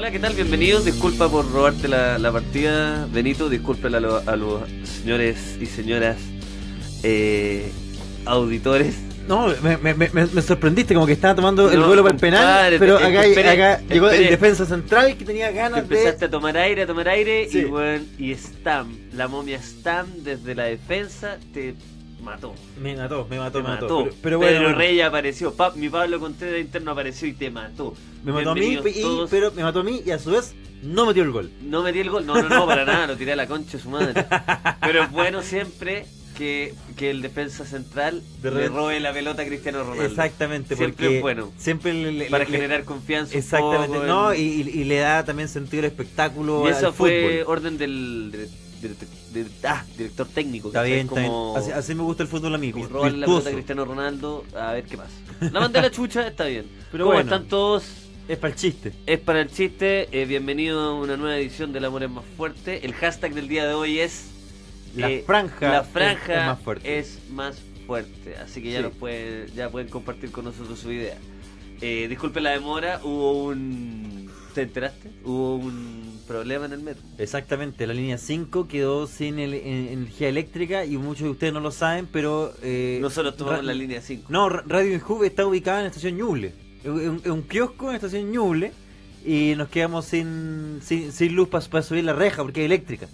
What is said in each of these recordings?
Hola, ¿qué tal? Bienvenidos. Disculpa por robarte la, la partida, Benito. Disculpa a, lo- a los señores y señoras eh, auditores. No, me, me, me, me sorprendiste, como que estaba tomando el vuelo para el penal, pero te- acá, esperé, acá llegó el defensa central que tenía ganas empezaste de... a tomar aire, a tomar aire Sí. y bueno, y Stam, la momia Stam desde la defensa te mató. Me mató, me mató, me mató. mató. Pero, pero bueno, Pedro bueno, Rey apareció. Pa- mi Pablo Contreras interno apareció y te mató. me mató a mí, y- todos. pero me mató a mí y a su vez no metió el gol. No metí el gol. No, no, no, para nada. Lo tiré a la concha de su madre. Pero es bueno siempre que, que el defensa central De le robe la pelota a Cristiano Ronaldo. Exactamente, Siempre porque es bueno. siempre le, le- Para le- generar confianza. Exactamente, no, en- y, y- le da también sentido al espectáculo Y al eso fue fútbol. orden del ah, director técnico. Está ¿cachai? bien, está bien. Como- Así, así me gusta el fútbol a mí, robarle la pelota a. Cristiano Ronaldo, a ver qué pasa. La mandé la chucha, está bien. Pero ¿Cómo bueno. están todos? Es para el chiste. Es para el chiste. eh, bienvenido a una nueva edición del Amor es más fuerte. El hashtag del día de hoy es La eh, franja la franja es más fuerte. es más fuerte. Así que ya Sí. nos pueden, ya pueden compartir con nosotros su idea. Eh, disculpe la demora, hubo un ¿te enteraste? Hubo un problema en el metro. Exactamente, la línea 5 quedó sin el- en- energía eléctrica y muchos de ustedes no lo saben, pero... eh, Nosotros tomamos la línea 5. No, Ra- Radio Inhub está ubicada en la estación Ñuble. Es un, kiosco en la estación Ñuble y nos quedamos sin, sin, sin luz para subir la reja porque es eléctrica.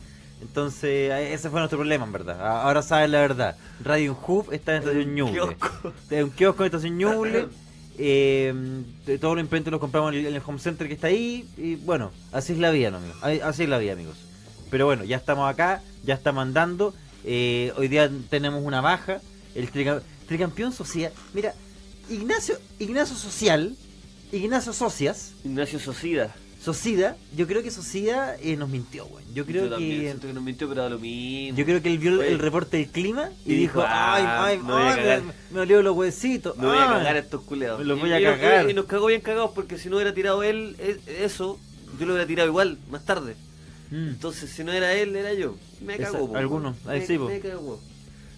Entonces, ese fue nuestro problema, en verdad. Ahora saben la verdad. Radio Hub está en la estación Ñuble. Es un kiosco en la estación Ñuble. Eh, de todos los implementos los compramos en el, home center que está ahí. Y bueno, así es la vida, ¿no, amigos? Así es la vida, amigos. Pero bueno, ya estamos acá, ya estamos andando. Eh, hoy día tenemos una baja. El trica- tricampeón social. Mira, Ignacio, Ignacio Social, Ignacio Socias, Ignacio Socida. Socida, yo creo que Socida eh, nos mintió, güey. Yo creo Yo que. siento que nos mintió, pero da lo mismo. Yo creo que él vio el- Oye. el reporte del clima y, Y dijo, dijo, ay, ah, ay, me ay, me, me dolió los huesitos. Me voy a ay". cagar a estos culeados. Me los Y- voy a y nos- cagar. Y nos cagó bien cagados porque si no hubiera tirado él eso, yo lo hubiera tirado igual, más tarde. Mm. Entonces, si no era él, era yo. Me cagó. algunos, ahí me, sí, po. Me cagó.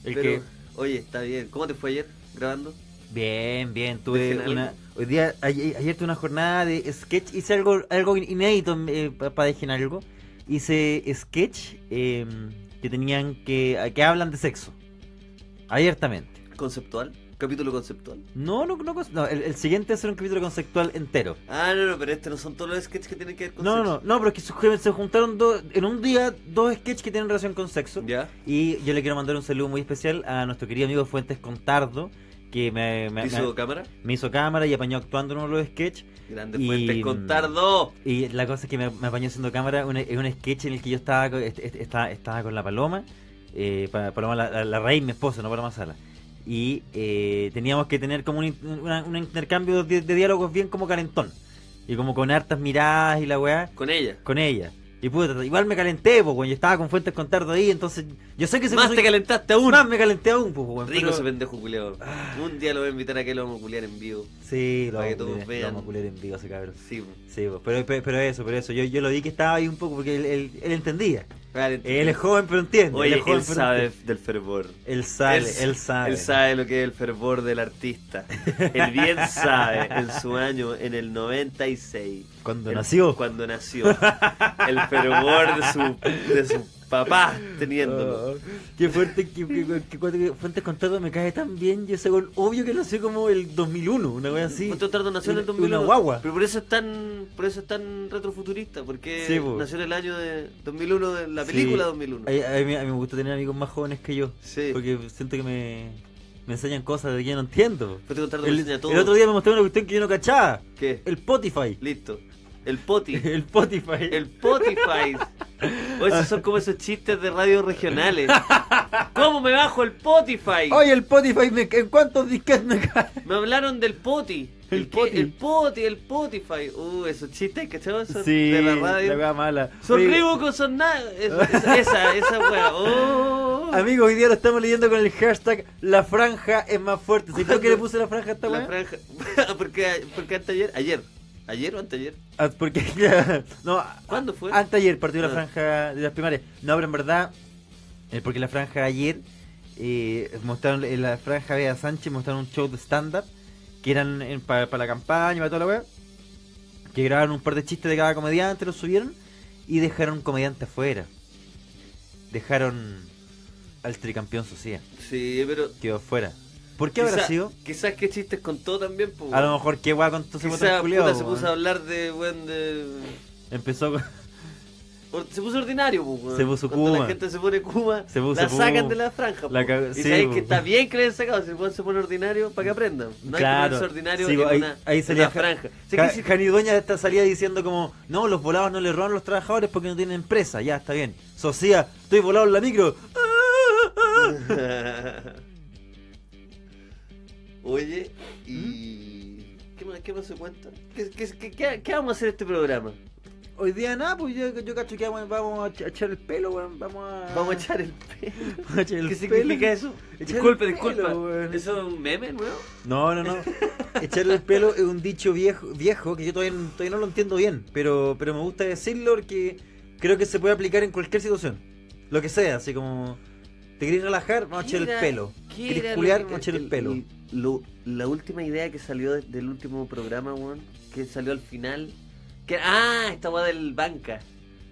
El Pero, que. Oye, está bien. ¿Cómo te fue ayer grabando? Bien, bien, tuve una. algo. Hoy día, ayer, ayer tuve una jornada de sketch. Hice algo, algo inédito para dejar algo. Hice sketch eh, que tenían que. que hablan de sexo. Abiertamente. ¿Conceptual? ¿Capítulo conceptual? No, no, no, no, el, el siguiente es un capítulo conceptual entero. Ah, no, no, pero este no son todos los sketches que tienen que ver con No, no, sexo. no, no, pero es que se, se juntaron dos, en un día dos sketches que tienen relación con sexo. ¿Ya? Y yo le quiero mandar un saludo muy especial a nuestro querido amigo Fuentes Contardo, que me, me, ¿Hizo me- cámara? me hizo cámara y apañó actuando en uno de los sketches. Grande Y- Fuentes Contardo. Y la cosa es que me, me apañó haciendo cámara un, es un sketch en el que yo estaba, con- est- est- estaba, estaba con la Paloma, eh, pa- Paloma la, la, la raíz, mi esposa, no Paloma Sala. Y eh, teníamos que tener como un, una- un intercambio de, de diálogos bien como calentón. Y como con hartas miradas y la weá, Con ella. con ella. Y puta, igual me calenté, pues, yo estaba con Fuentes Contardo ahí, entonces yo sé que se Más puso- te calentaste aún. Más me calenté aún, pues, weón, Rico pero- ese pendejo culeado. Un día lo voy a invitar a que lo vamos a culiar en vivo. Sí, lo Para que todos lo vamos a en vivo ese cabrón. Sí. Sí, pero, pero, pero eso, pero eso. Yo, yo lo vi que estaba ahí un poco porque él, él, él entendía. Vale, Él es joven, pero entiende. Oye, él, es joven, él pero sabe entiende. del fervor. Él sabe, Él- él, sabe. Él sabe lo que es el fervor del artista. Él bien sabe en su año, en el 96. Cuando nació. Cuando nació. El fervor de su, de su papá teniéndolo. Oh, qué fuerte, que, que, Fuentes Contardo me cae tan bien. Yo sé, obvio que nació como el 2001, una wea así. Fuentes Contardo nació en el Una- 2001. Una guagua. Pero por eso es tan, por eso es tan retrofuturista, porque Sí, po. nació en el año de 2001, de la Sí. película 2001. A, a mí, a mí me gusta tener amigos más jóvenes que yo. Sí. Porque siento que me, me enseñan cosas de que yo no entiendo. El, enseña todo. el otro día me mostró una cuestión que yo no cachaba. ¿Qué? El Spotify. Listo. El poti. El Spotify. El Spotify. O esos son como esos chistes de radios regionales. ¿Cómo me bajo el Spotify? Oye, el Spotify, me, ¿en cuántos disquetes me cae? Me hablaron del poti. El qué? poti. El poti, el Spotify. Uh, esos chistes, ¿cachai? Son Sí, de la la radio. wea mala. son son nada. Esa, esa, esa wea. Oh. Amigos, hoy día lo estamos leyendo con el hashtag La franja es más fuerte. ¿Sabes tú qué le puse la franja a esta La wea? franja. porque, porque antes ayer. Ayer. ¿Ayer o anteayer? Ah, Porque, no, ¿Cuándo fue? Antes ayer partió la Ah. franja de las primarias. No, pero en verdad, eh, porque la franja ayer eh, mostraron en la franja de Sánchez mostraron un show de stand-up que eran para la campaña, para toda la web. que grabaron un par de chistes de cada comediante, los subieron y dejaron un comediante afuera. Dejaron al tricampeón Socia. Sí, pero. Quedó fuera. ¿Por qué habrá quizá- sido? Quizás que chistes contó también, pues. A lo mejor qué guay con todo ese se puso a hablar de, weón, de... Empezó con... Se puso ordinario, pues. Se puso Cuando Kuma. la gente se pone Kuma, Se puso la sacan Kuma. de la franja, La cagó- Y sí, sabéis que está bien que le hayan sacado, si el weón se pone ordinario, para que aprendan. No hay Claro. que ponerse ordinario Sí, en, ahí- una, ahí en salía una Ja- franja. Ja- que si- Jani Dueñas esta salía diciendo como, no, los volados no le roban a los trabajadores porque no tienen empresa. Ya, está bien. Socia, estoy volado en la micro. Oye, y... ¿Qué más, qué más se cuenta? ¿Qué, qué, qué, qué- qué vamos a hacer este programa? Hoy día nada, pues yo, yo cacho que vamos, vamos a ech- a echar el pelo, weón. Vamos a... Vamos a echar el pelo. Vamos a echar el ¿Qué pelo. significa eso? Echar el disculpa. weón. ¿Eso es un meme nuevo? No, no, no. Echarle el pelo es un dicho viejo, viejo que yo todavía, todavía no lo entiendo bien, pero, pero me gusta decirlo porque creo que se puede aplicar en cualquier situación. Lo que sea, así como te querés relajar, vamos a echar el ¿Qué era- pelo. ¿Querés culiar? Vamos a echar el el- pelo. el- lo- la última idea que salió de- del último programa, weón, que salió al final. Que, ah, esta weá del banca.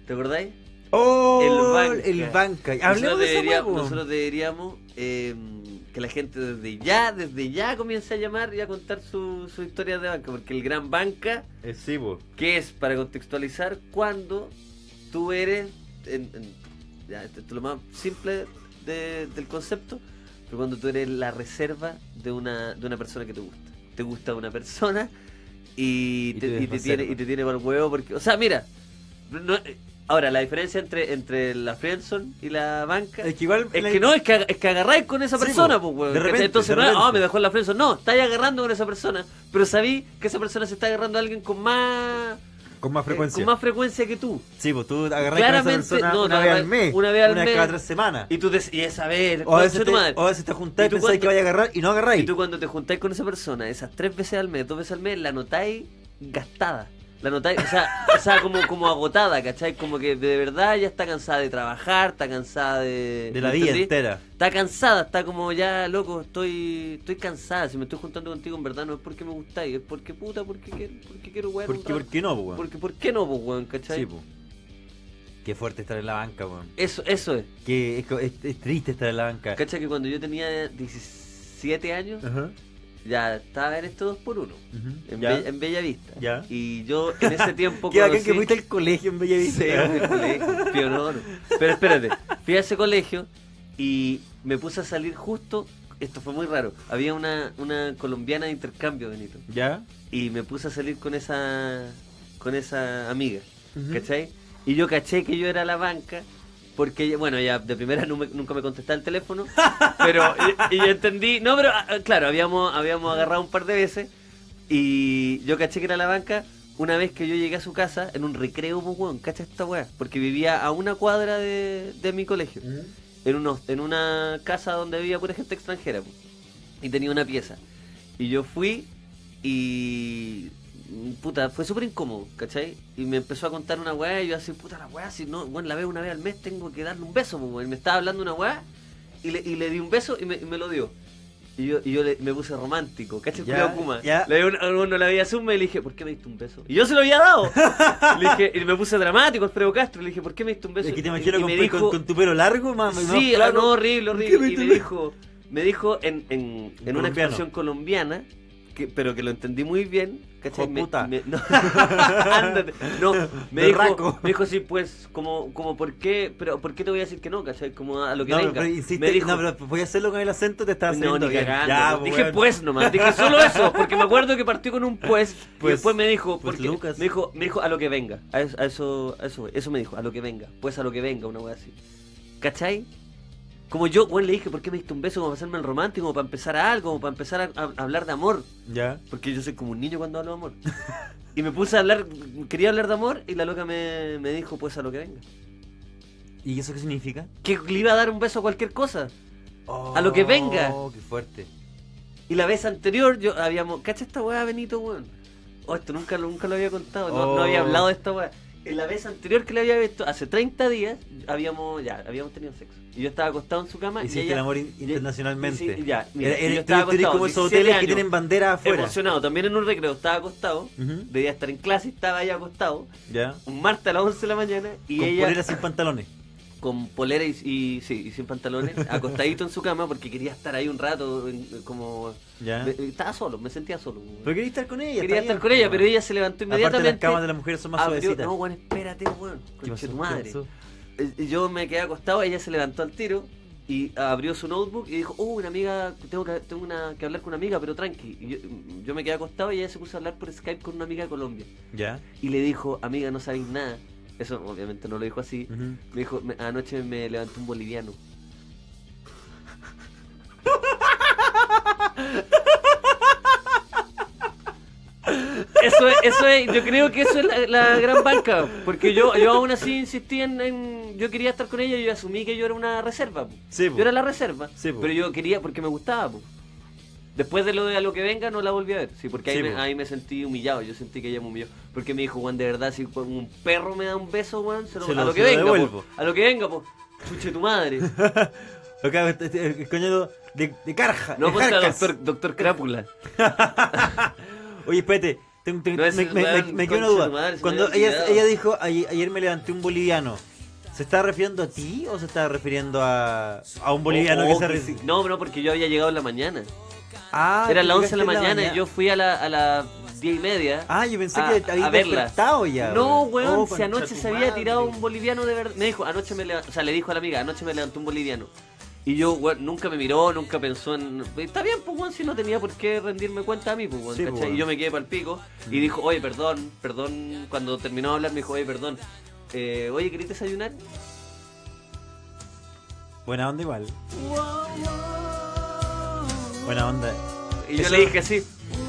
¿Te acordáis? ¡Oh! El banca. El banca. Hablemos nosotros, de esa deberíamos, nosotros eh, que la gente desde ya, desde ya comience a llamar y a contar su, su historia de banca. Porque el gran banca, Eh, sí, que es para contextualizar cuando tú eres, en- en- ya, esto es lo más simple de- del concepto, pero cuando tú eres la reserva de una, de una persona que te gusta. Te gusta una persona y, Y te, y tiene, y te tiene el huevo porque, o sea, mira, no- ahora la diferencia entre, entre la friendzone y la banca Es que igual. es la- que no, es que, es que agarráis con esa Sí, persona, pues, weón. De repente, Entonces de no es, repente. ah, me dejó en la friendzone. No, estáis agarrando con esa persona, pero sabí que esa persona se está agarrando a alguien con más, Con más eh, frecuencia. con más frecuencia que tú. Sí, pues tú esa persona no, una vez al mes. una vez al Una mes. cada tres semanas. Y tú te, y es a ver, O a veces te, o a veces te juntáis ¿Y pensáis cuánto- que vaya a agarrar y no agarráis. Y tú cuando te juntáis con esa persona, esas tres veces al mes, dos veces al mes, la notáis gastada. La notáis, o sea, o sea como, como agotada, ¿cachai? Como que de verdad ya está cansada de trabajar, está cansada de... de la ¿me vida entera. Está cansada, está como ya, loco, estoy estoy cansada. Si me estoy juntando contigo, en verdad no es porque me gustáis, es porque puta, porque quiero, porque quiero wear ¿Por un qué, por qué no, weón? Porque, ¿por qué no, pues, weón, cachai? Sí, po. Qué fuerte estar en la banca, weón. Eso, eso es. Que es, co- es- es triste estar en la banca. ¿Cachai? Que cuando yo tenía 17 años, Ajá. Ya estaba en este 2 por 1 ujú, en, ya. Be- en Bella Vista. Ya. Y yo en ese tiempo Qué conocí- que fuiste al colegio en Bellavista. Sí, en el colegio. Pero espérate, fui a ese colegio y me puse a salir justo. Esto fue muy raro. Había una, una colombiana de intercambio, Benito. ¿Ya? Y me puse a salir con esa con esa amiga. Ujú. ¿Cachai? Y yo caché que yo era la banca. Porque, bueno, ya de primera no me- nunca me contestaba el teléfono. Pero, y, y yo entendí. No, pero ah, claro, habíamos, habíamos agarrado un par de veces. Y yo caché que era la banca una vez que yo llegué a su casa en un recreo, pues, weón. ¿Cacha esta weá? Porque vivía a una cuadra de, de mi colegio. En, unos, en una casa donde vivía pura gente extranjera. pues. Y tenía una pieza. Y yo fui y. Puta, fue súper incómodo, ¿cachai? Y me empezó a contar una weá y yo así, puta la weá, si no, bueno, la veo una vez al mes, tengo que darle un beso, pues, weón. Y me estaba hablando una weá y le, y le di un beso y me, y me lo dio. Y yo, y yo le- me puse romántico, ¿cachai? Ya, Kuma. ya. Le di un- uno la veía suma y le dije, ¿por qué me diste un beso? Y yo se lo había dado. le dije, y me puse dramático, Alfredo Castro, le dije, ¿por qué me diste un beso? Es que te Y- imagino y con, me con- dijo- con tu pelo largo, más más Sí, claro. no, horrible, ¿Por qué horrible. me Y me dijo, me dijo en, en, en una expresión colombiana, que, pero que lo entendí muy bien, ¿cachai? Me- puta. me- no, ándate. No, me dijo, Berraco. me dijo sí, pues, como, como, ¿por qué? Pero, ¿por qué te voy a decir que no, cachai? Como a lo que No, venga. pero insiste, me dijo, no, pero voy a hacerlo con el acento, te estaba no, haciendo ni bien. cagando. Ya, no. Dije pues nomás, dije solo eso, porque me acuerdo que partió con un pues, y Pues, después me dijo, pues, porque Lucas. me dijo, me dijo a lo que venga, a eso, a eso, a eso, eso me dijo, a lo que venga, pues a lo que venga, una wea así. ¿Cachai? Como yo, bueno, le dije, ¿por qué me diste un beso? Como para hacerme el romántico, como para empezar a algo, como para empezar a, a hablar de amor. Ya. Porque yo soy como un niño cuando hablo de amor. y me puse a hablar, quería hablar de amor y la loca me, me dijo, pues a lo que venga. ¿Y eso qué significa? Que le iba a dar un beso a cualquier cosa. A lo que venga. Oh, qué fuerte. Y la vez anterior yo habíamos. ¿Cacha esta weá, Benito, weón? Oh, esto nunca, lo- nunca lo había contado, no, no había Oh. hablado de esta weá. En la vez anterior que le había visto, hace 30 días, habíamos ya habíamos tenido sexo. Y yo estaba acostado en su cama. y ella, el amor in- internacionalmente. y- ya, mira, Era- era- yo estaba acostado, como esos 17 hoteles que tienen bandera afuera. Emocionado, también en un recreo, estaba acostado. Ujú. Debía estar en clase y estaba ahí acostado. Ya. Un martes a las 11 de la mañana. Y Con ella sin pantalones. Con polera y, y- sí, y sin pantalones, acostadito en su cama porque quería estar ahí un rato, como... Ya. me- estaba solo, me sentía solo. Pero quería estar con ella. Quería estar bien, con ella, pero ella se levantó Aparte inmediatamente. las camas de las mujeres son más abrió- suavecitas. No, bueno, espérate, weón. ¿Qué Conche tu ¿Qué madre. pasó? Eh, Yo me quedé acostado, ella se levantó al tiro y abrió su notebook y dijo, oh, una amiga, tengo que, tengo una, que hablar con una amiga, pero tranqui. Y yo, yo me quedé acostado y ella se puso a hablar por Skype con una amiga de Colombia. Ya. Y le dijo, amiga, no sabéis nada. Eso obviamente no lo dijo así. Me dijo, "Me- anoche me levantó un boliviano. Eso es, eso es, yo creo que eso es la, la gran banca, porque yo, yo aún así insistí en, en- yo quería estar con ella y yo asumí que yo era una reserva. Sí. Yo era la reserva, Sí, pero yo quería porque me gustaba. po. Después de lo de a lo que venga no la volví a ver, sí, porque ahí, Sí, me, ahí me sentí humillado, yo sentí que ella me humilló, porque me dijo, Juan, de verdad, si un perro me da un beso, Juan, se lo- Se a lo- lo que se lo venga, po, a lo que venga, pues, chuche tu madre. Acá, este- este- el coñado de, de carja. No jarcas. doctor, doctor Crápula. Oye, espérate. tengo- tengo- No, me, me- me- quedó una duda. madre, Cuando ella, ella dijo, ayer, ayer me levanté un boliviano, ¿se está refiriendo a ti o se está refiriendo a, a un boliviano Oh, que oh, se que sí. No, no, porque yo había llegado en la mañana. Ah, Era tú las 11 de la mañana y yo fui a la, a las 10 y media. Ah, yo pensé a- que había a despertado ya. No, weón. Oh, si anoche se había tirado un boliviano de verdad. Me dijo, anoche me levantó, o sea, le dijo a la amiga, anoche me levantó un boliviano. Y yo, weón, nunca me miró, nunca pensó en. Está bien, pues, weón, si no tenía por qué rendirme cuenta a mí, pues, weón, Sí, pues, ¿cachai? weón. Y yo me quedé para el pico y dijo, oye, perdón, perdón. Cuando terminó de hablar, me dijo, oye, perdón. Eh, oye, ¿querés desayunar? Buena onda igual. Buena onda. Y yo Eso- le dije así.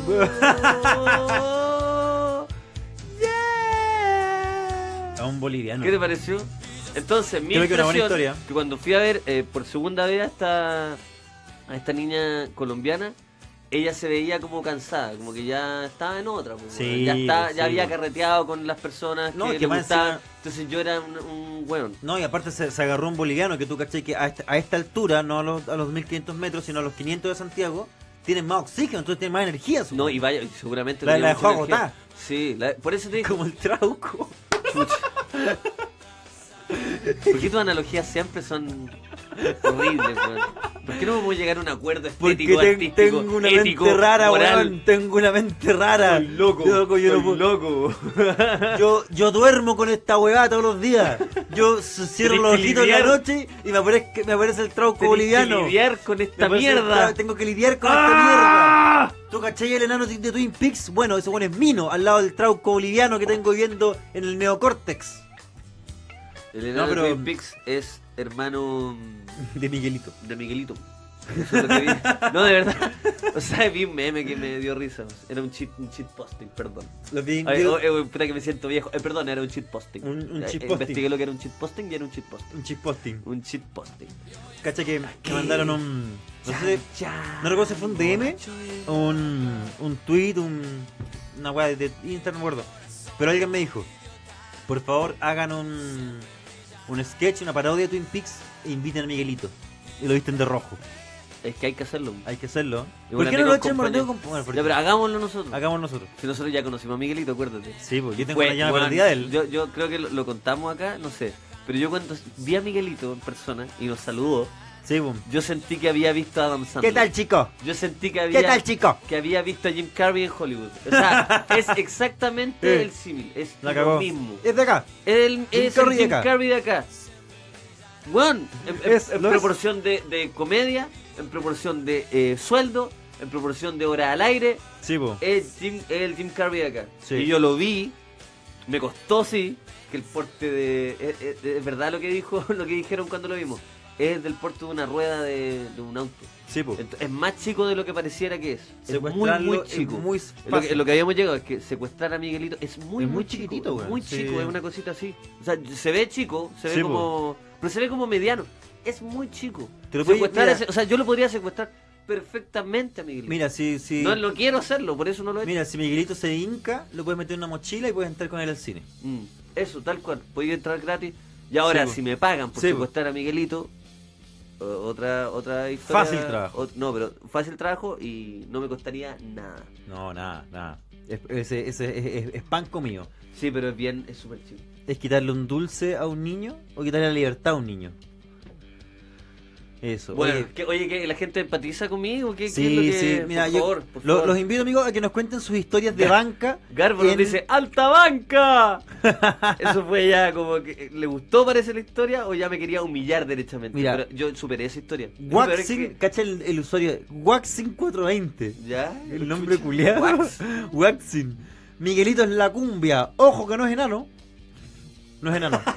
A un boliviano. ¿Qué te pareció? Entonces, mi Creo que una buena impresión, historia. que cuando fui a ver eh, por segunda vez a esta, a esta niña colombiana, ella se veía como cansada, como que ya estaba en otra. pues, Sí, ya, está, sí, ya había carreteado con las personas No, que, que le más gustaban. encima- Entonces yo era un, un weón. No, y aparte se, se agarró un boliviano que tú cachai que a esta, a esta altura, no a los, a los 1500 metros, sino a los 500 de Santiago, tienen más oxígeno, entonces tienen más energía. No, supongo. y vaya, seguramente La- la dejó agotada. Sí, la- por eso te digo. Como el trauco. ¿Por qué tus analogías siempre son horribles, weón? ¿Por qué no podemos llegar a un acuerdo Porque estético, ten- artístico, tengo una ético, mente rara, moral? weón. Tengo una mente rara. Estoy loco, Loco, yo, no loco. yo, yo duermo con esta weá todos los días. Yo cierro los ojitos en la noche y me aparece, me aparece el trauco Tenés boliviano. que lidiar con esta mierda. trau- Tengo que lidiar con ¡Ah! esta mierda. ¿Tú cachai el enano de Twin Peaks? Bueno, ese bueno es Mino, al lado del trauco boliviano que tengo viviendo en el neocórtex El enano No, de Twin Peaks es hermano de Miguelito. de Miguelito. Eso es lo que vi. No, de verdad. O sea, vi un meme que me dio risa. Era un cheat, un cheat posting, perdón. Los vi- Ay, yo- oh, eh, puta que me siento viejo. Eh, perdón, era un cheat posting. Un- un cheat eh, posting. Investigué lo que era un cheat posting y era un cheat posting. un chip posting. Un cheat posting. Cacha que me mandaron un. No sé, ya, no recuerdo si fue un DM un, un tweet, un, una weá de Instagram, no me acuerdo. Pero alguien me dijo: Por favor, hagan un, un sketch, una parodia de Twin Peaks e inviten a Miguelito. Y lo visten de rojo. Es que hay que hacerlo. Hay que hacerlo. Y ¿Por qué no lo acompaña. con bueno, porque- Ya, pero hagámoslo nosotros. Hagamos nosotros. Si nosotros ya conocimos a Miguelito, acuérdate. Sí, porque yo tengo Fue, una perdida de él. Yo, yo creo que lo, lo contamos acá, no sé. Pero yo cuando vi a Miguelito en persona y nos saludó, Sí, boom. yo sentí que había visto a Adam Sandler. ¿Qué tal, chico? Yo sentí que había ¿Qué tal, chico? que había visto a Jim Carrey en Hollywood. O sea, es exactamente el símil, es La lo cagó. mismo. Es de acá. El, Jim es Carrey el Jim acá. Carrey de acá. Bueno, en, Es- en proporción de, de comedia, en proporción de eh, sueldo, en proporción de horas al aire, Sí, boom. es Jim, es el Jim Carrey de acá. Sí. Y yo lo vi, me costó sí, que el porte de... Es, es- es verdad lo que dijo, lo que dijeron cuando lo vimos. Es del porte de una rueda de, de un auto. Sí. Ent- Es más chico de lo que pareciera que es. Es muy, muy es chico. muy Es lo, que, lo que habíamos llegado es que secuestrar a Miguelito es muy, Es muy muy chiquitito, weón. Muy Sí. chico, es una cosita así. O sea, se ve chico, se ve Sí, como. Pero se ve como mediano. Es muy chico. Te lo Secuestrar o sea, yo lo podría secuestrar perfectamente a Miguelito. Mira, si, si, No lo quiero hacerlo, por eso no lo he hecho. mira, si Miguelito se hinca, lo puedes meter en una mochila y puedes entrar con él al cine. Mm. Eso, tal cual. Podía entrar gratis. Y ahora, Sí, si me pagan por secuestrar a Miguelito, otra otra historia. Fácil trabajo. no, pero fácil trabajo y no me costaría nada. No, nada, nada. Es, ese, ese- es, es- es pan comido. Sí, pero es bien, es súper chido. ¿Es quitarle un dulce a un niño o quitarle la libertad a un niño? Eso. Bueno, oye, que, oye, que la gente empatiza conmigo. ¿Qué, qué es sí, lo que- sí. Mira, por yo favor, por lo- favor. los invito, amigos, a que nos cuenten sus historias de banca. Garbo nos en- dice, ¡Alta banca! Eso fue ya como que le gustó parece la historia o ya me quería humillar derechamente. Mira. Pero yo superé esa historia. Es Waxing, que- cacha el, el usuario, Waxing420. ¿Ya? El nombre Chucha. culiado. Wax. Waxing. Miguelito es la cumbia. Ojo que no es enano. No es enano.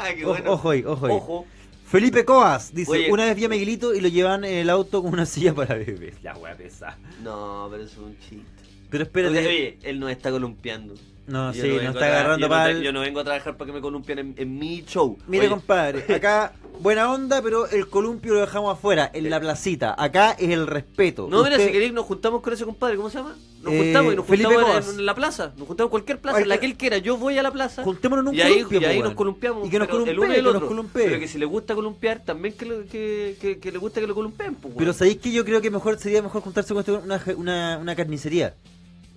Ah, qué bueno. Ojo ahí, ojo ahí. Ojo. Felipe Coas dice, Oye. una vez vi a Miguelito y lo llevan en el auto con una silla para bebés. La wea pesa. No, pero es un chiste. Pero espérate. Oye, oye, él nos está columpiando. No, Yo sí, a está agarrando yo no para Yo no vengo a trabajar para que me columpien en, en mi show. Mire, Oye, compadre, acá buena onda, pero el columpio lo dejamos afuera, en la placita. Acá es el respeto. No, mira, Usted- si queréis nos juntamos con ese compadre, ¿cómo se llama? Nos Eh, juntamos y nos juntamos en- en, la plaza. Nos juntamos en cualquier plaza, en la que- él quiera. Yo voy a la plaza. Juntémonos en un y ahí, y ahí po, nos columpiamos. Y que nos el columpee, uno y el que nos columpee. Pero que si le gusta columpiar, también que, le- que, que, que le gusta que lo columpeen. Pues, Pero sabéis que yo creo que mejor sería mejor juntarse con este- una, una, una carnicería.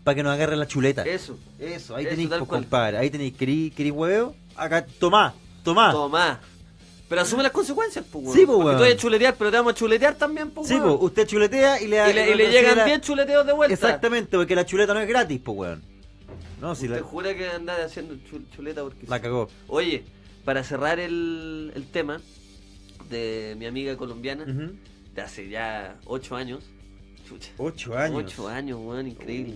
Para que nos agarren la chuleta. Eso. Eso, ahí Eso, tenéis, pues, compadre. Ahí tenéis, querí, querí hueveo. Acá, tomá, tomá. Toma. Pero asume las consecuencias, pues, weón. Sí, pues, weón. tú vas a chuletear, pero te vamos a chuletear también, pues, Sí, pues, usted chuletea y le, Y le, y le llegan señora- 10 chuleteos de vuelta. Exactamente, porque la chuleta no es gratis, pues, weón. No, si Usted la, jura que anda haciendo chul- chuleta porque la cagó. Oye, para cerrar el, el tema de mi amiga colombiana, de hace ya 8 años. Chucha. Ocho años. 8 años, weón, increíble.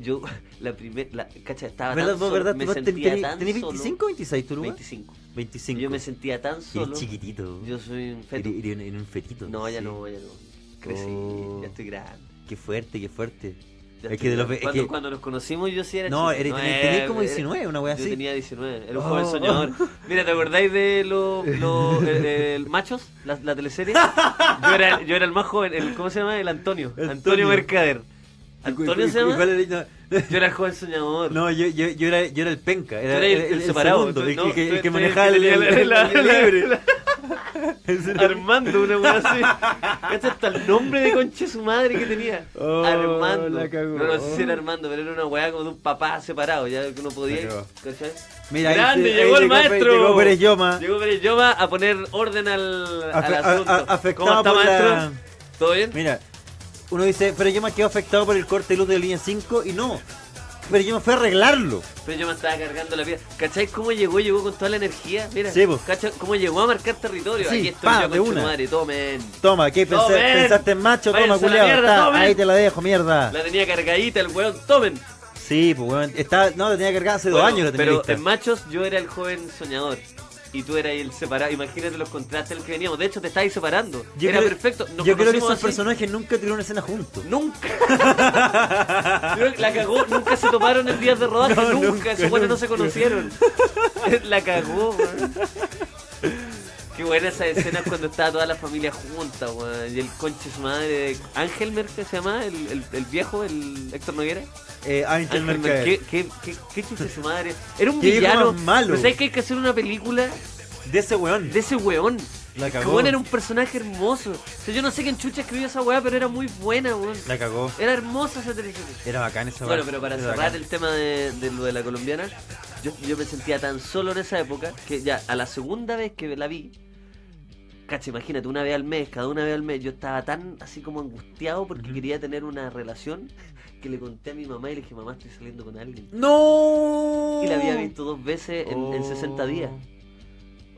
Yo, la primera, la, cacha, estaba ¿Verdad, tan vos, solo, verdad? me ¿Vos sentía ten- tan tenés solo. 25 o 26 tú, Luga? 25. 25. Yo me sentía tan Eres solo. chiquitito. Yo soy un feto. Eres, eres- eres un fetito. No, ya sí. no, ya no. Crecí, Oh. ya estoy grande. Qué fuerte, qué fuerte. Es estoy que de los es cuando, que- cuando nos conocimos yo sí era No, chico. eres, tenés, tenés como era- 19, una wea Yo así. tenía 19, era un Oh. joven soñador. Mira, ¿te acordáis de los lo, Machos? La, la teleserie. Yo era, yo era el más joven, el, ¿cómo se llama? El Antonio. Antonio, Antonio. Mercader. ¿Antonio se llama? Yo era el joven soñador. No, yo, yo, yo, era, yo era el penca. Era el, el separado. segundo, el, no, que- el manejaba el, libre. Armando, una wea así. Este hasta el nombre de conche su madre que tenía. Oh, Armando. la cagó. No, no sé si era Armando, pero era una weá como de un papá separado, ya que no podía. ¿cachai? Mira, Grande, llegó ahí el maestro. Llegó Pérez Yoma. Llegó Pérez Yoma a poner orden al, Afe- a- asunto. a- afectado ¿Cómo está, por maestro? la- ¿Todo bien? Mira, uno dice, pero yo me quedó afectado por el corte de luz de línea 5 y no. Pero yo me fui a arreglarlo. Pero yo me estaba cargando la vida. ¿Cachai cómo llegó? Llegó con toda la energía. Mira, Sí, po. ¿cachai cómo llegó a marcar territorio? Sí, Aquí estoy pa, yo de con una. madre, tomen. Toma, ¿qué pensé- pensaste en macho? Toma, Váyanse tomen. ahí te la dejo, mierda. La tenía cargadita el weón, tomen. Sí, pues weón, está, no, la tenía cargada hace dos años la tenía pero lista. en machos yo era el joven soñador. Y tú eras el separado. Imagínate los contrastes en los que veníamos. De hecho, te estabas separando. Yo era creo- perfecto. Nos yo creo que esos así. personajes nunca tuvieron una escena juntos. Nunca. La cagó. Nunca se tomaron en días de rodaje. No, nunca. nunca, Esos buenos no se conocieron. la cagó. Qué buena esa escena cuando estaba toda la familia junta, weón. Y el conche su madre. Ángel Merkel se llama, el, el, el viejo, el Héctor Noguera. Eh, Ángel Ángel. Mer- ¿Qué, qué, qué, qué chucha su madre? Era un villano. malo. Pero ¿sabes que hay que hacer una película De ese weón. de ese weón? La Que cagó. weón era un personaje hermoso. O sea, yo no sé quién chucha escribió esa weá, pero era muy buena, weón. La cagó. Era hermosa esa televisión. Era bacán esa Bueno, weá. pero para cerrar bacán. el tema de, de lo de la colombiana, yo, yo me sentía tan solo en esa época que ya a la segunda vez que la vi, cacha, imagínate, una vez al mes, cada una vez al mes, yo estaba tan así como angustiado porque quería tener una relación que le conté a mi mamá y le dije, mamá, estoy saliendo con alguien. ¡No! Y la había visto dos veces en, en Oh. 60 días.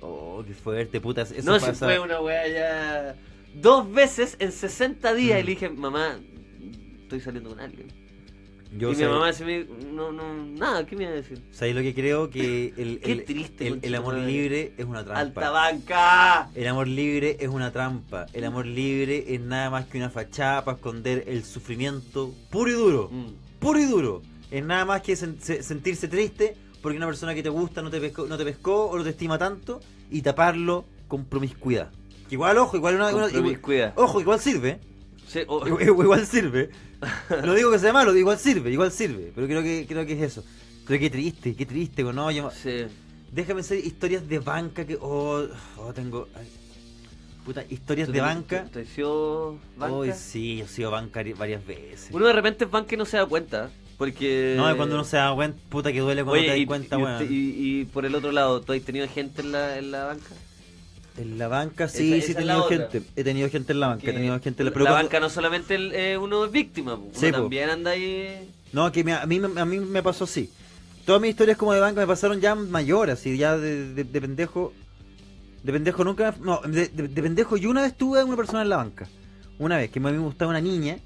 Oh, qué fuerte, puta. Eso no, si pasa. fue una weá ya. Dos veces en 60 días. Mm. Y le dije, mamá, estoy saliendo con alguien. Yo y sé- mi mamá se me. No, no, nada, ¿qué me iba a decir? ¿Sabes lo que creo? Que el, Qué el, triste, el, el amor libre es una trampa. ¡Alta banca! El amor libre es una trampa. El amor libre es nada más que una fachada para esconder el sufrimiento puro y duro. Mm. Puro y duro. Es nada más que sen- se- sentirse triste porque una persona que te gusta no te pescó, no te pescó o no te estima tanto y taparlo con promiscuidad. Que igual, ojo, igual una, una- igual- ojo, igual sirve. Sí, o- Igual, igual sirve. No digo que sea malo, igual sirve, igual sirve. Pero creo que creo que es eso. Pero qué triste, qué triste. No, yo- Sí. Déjame hacer historias de banca que. Oh, oh, tengo. ay, puta, historias ¿Tú de banca. ¿Te, sido banca? Uy, sí, yo he sido banca varias veces. Uno de repente es banca y no se da cuenta. Porque. No, y cuando uno se da cuenta, puta que duele cuando Oye, te das cuenta, y usted- y- y por el otro lado, ¿tú has tenido gente en la, en la banca? En la banca sí, Esa- sí esa he tenido otra. gente. He tenido gente en la banca, he tenido gente en la, pero la cuando- banca no solamente el- eh, uno es víctima, uno Sí, po. también anda ahí. No, que me- a, mí, me- a mí me pasó así. Todas mis historias como de banca me pasaron ya mayor, así, ya de, de- de pendejo. De pendejo nunca. No, de, de- de pendejo yo una vez tuve una persona en la banca. Una vez, que a mí me gustaba una niña,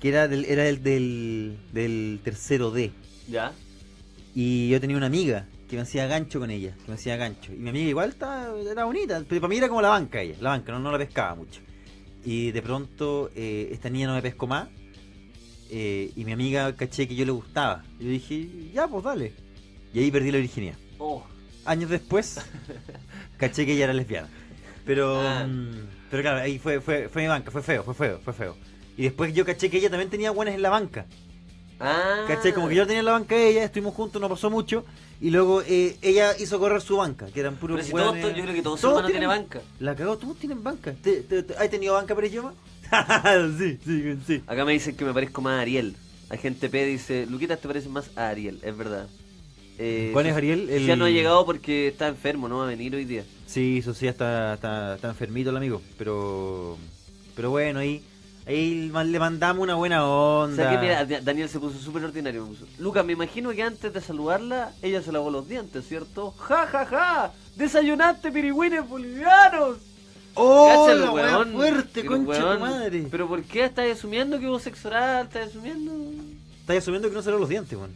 que era del, era el del, del tercero D. ¿Ya? Y yo tenía una amiga que me hacía gancho con ella, que me hacía gancho. Y mi amiga igual estaba, era bonita, pero para mí era como la banca ella, la banca, no, no la pescaba mucho. Y de pronto eh, esta niña no me pescó más. eh, y mi amiga caché que yo le gustaba. Yo dije, ya, pues dale. Y ahí perdí la virginidad. Oh, Años después, caché que ella era lesbiana. Pero, Ah. mm, pero claro, ahí fue, fue, fue mi banca, fue feo, fue feo, fue feo. Y después yo caché que ella también tenía buenas en la banca. Ah. ¿Cachai? Como que yo tenía la banca de ella, estuvimos juntos, no pasó mucho. Y luego eh, ella hizo correr su banca, que eran puros Pero si todos, todos- yo creo que Todos tiene tienen- banca. La cagó, todos tienen banca. ¿Te, te, te- ¿Has tenido banca para idioma? sí, sí, sí. Acá me dicen que me parezco más a Ariel. Agente P dice, Luquitas te pareces más a Ariel, es verdad. Eh, ¿Cuál es Ariel? El- Ya no ha llegado porque está enfermo, no va a venir hoy día. Sí, eso sí, está, está, está enfermito el amigo. Pero pero bueno, ahí, ahí le mandamos una buena O onda. sea que mira, Daniel se puso súper ordinario. Lucas, me imagino que antes de saludarla, ella se lavó los dientes, ¿cierto? ¡Ja, ja, ja! ¡Desayunaste pirigüines bolivianos! ¡Oh, la weón, fuerte, el concha weón. tu madre! ¿Pero por qué estás asumiendo que hubo sexo oral? ¿Estás asumiendo...? Estás asumiendo que no se lavó los dientes, weón.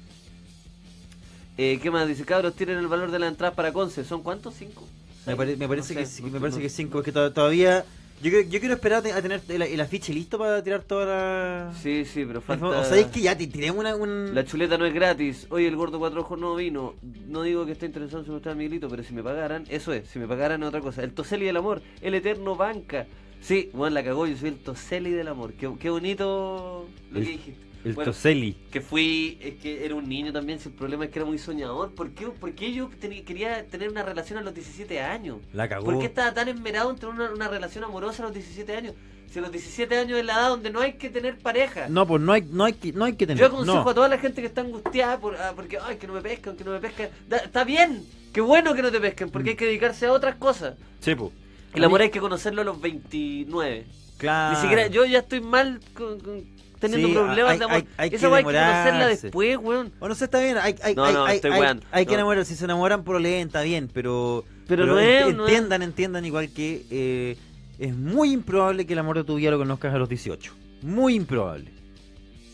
Eh, ¿Qué más? Dice, cabros, tienen el valor de la entrada para Conce. ¿Son cuántos? ¿Cinco? Me, ¿Seis? pare- me parece No que sé, sí, no- me parece no- que cinco, es que to- todavía... Yo, quiero- yo quiero esperar a te- a tener el, el afiche listo para tirar toda la... Sí, sí, pero falta... O sea, es que ya te tiremos una... Un... La chuleta no es gratis. Oye, el gordo cuatro ojos no vino. No digo que esté interesado en su usted, Miguelito, pero si me pagaran, eso es, si me pagaran es otra cosa. El Toseli del amor, el eterno banca. Sí, bueno, la cagó, yo soy el Toseli del amor. Qué, qué bonito lo El- que dijiste. El Bueno, Toseli. que fui, es que era un niño también, si el problema es que era muy soñador. ¿Por qué, por qué yo quería tener una relación a los 17 años? La cagó. ¿Por qué estaba tan esmerado en tener una, una relación amorosa a los 17 años? Si a los 17 años es la edad donde no hay que tener pareja. No, pues no hay, no hay, que, no hay que tener... Yo aconsejo no. a toda la gente que está angustiada por, ah, porque, ay, que no me pescan, que no me pescan. Da- está bien, qué bueno que no te pesquen, porque hay que dedicarse a otras cosas. Sí, po. El amor hay que conocerlo a los 29. Claro. Ni siquiera, yo ya estoy mal con- con- teniendo Sí, problemas hay- de amor. hay- hay que Esa weá hay que conocerla después, weón. O no sé, está bien, hay, hay, No, hay, no, hay, estoy hay- weando, hay que no. enamorar, si se enamoran por lenta, bien, pero... Pero no es, ent- no es. entiendan, entiendan igual que eh, es muy improbable que el amor de tu vida lo conozcas a los 18. Muy improbable.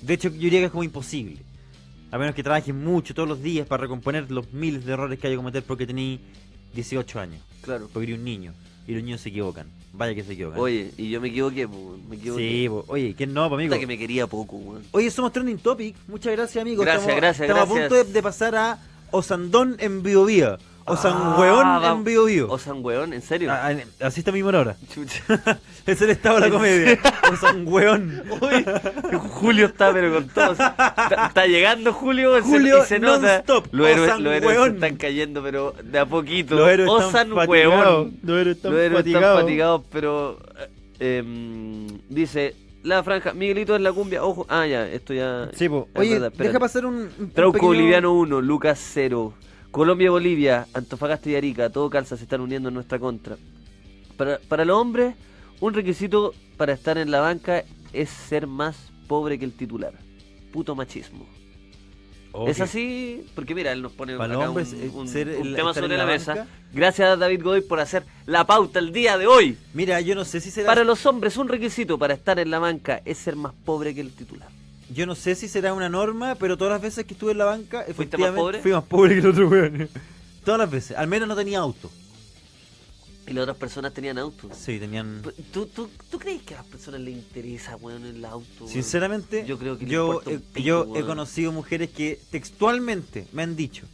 De hecho, yo diría que es como imposible. A menos que trabajes mucho todos los días para recomponer los miles de errores que hay que cometer porque tenés 18 años. Claro. Porque eres un niño. Y los niños se equivocan. Vaya que se equivocan. Oye, y yo me equivoqué, po, me equivoqué. sí, po. oye, ¿quién no, po, amigo? Puta que me quería poco, weón. Oye, somos Trending Topic. Muchas gracias, amigo. Gracias, estamos, gracias, Estamos a punto de, de pasar a Osandón en Biobío. Osanhueón Ah, va- en Biobío. O San Weón, ¿en serio? Ah, Así está mi ahora. Chucha. Es el estado de la comedia. Osanhueón. Uy, Julio está pero con todo. Está, está llegando Julio, Julio y se nota. Los héroes, los héroes se están cayendo, pero de a poquito. Los héroes están weón. fatigados. Los héroes están Los héroes están fatigados. pero eh, em, dice la franja, Miguelito es la cumbia, ojo, ah ya, esto ya Sí, po. es Oye, verdad, deja pasar un. un- un Trauco pequeño- Boliviano 1, Lucas 0. Colombia, Bolivia, Antofagasta y Arica, todo calza se están uniendo en nuestra contra. Para, para los hombres, un requisito para estar en la banca es ser más pobre que el titular. Puto machismo. Es así, porque mira, él nos pone acá hombres, un, eh, un- ser un el- tema sobre la, la mesa. Gracias a David Godoy por hacer la pauta el día de hoy. Mira, yo no sé si será. Para los hombres, un requisito para estar en la banca es ser más pobre que el titular. Yo no sé si será una norma, pero todas las veces que estuve en la banca, más efectivamente pobre? fui más pobre que el otro weón. Todas las veces. Al menos no tenía auto. Y las otras personas tenían auto. Sí, tenían. ¿Tú, tú, ¿Tú crees que a las personas les interesa, weón, el auto? weón? Sinceramente, Yo creo que yo, eh, pico, yo he conocido mujeres que textualmente me han dicho.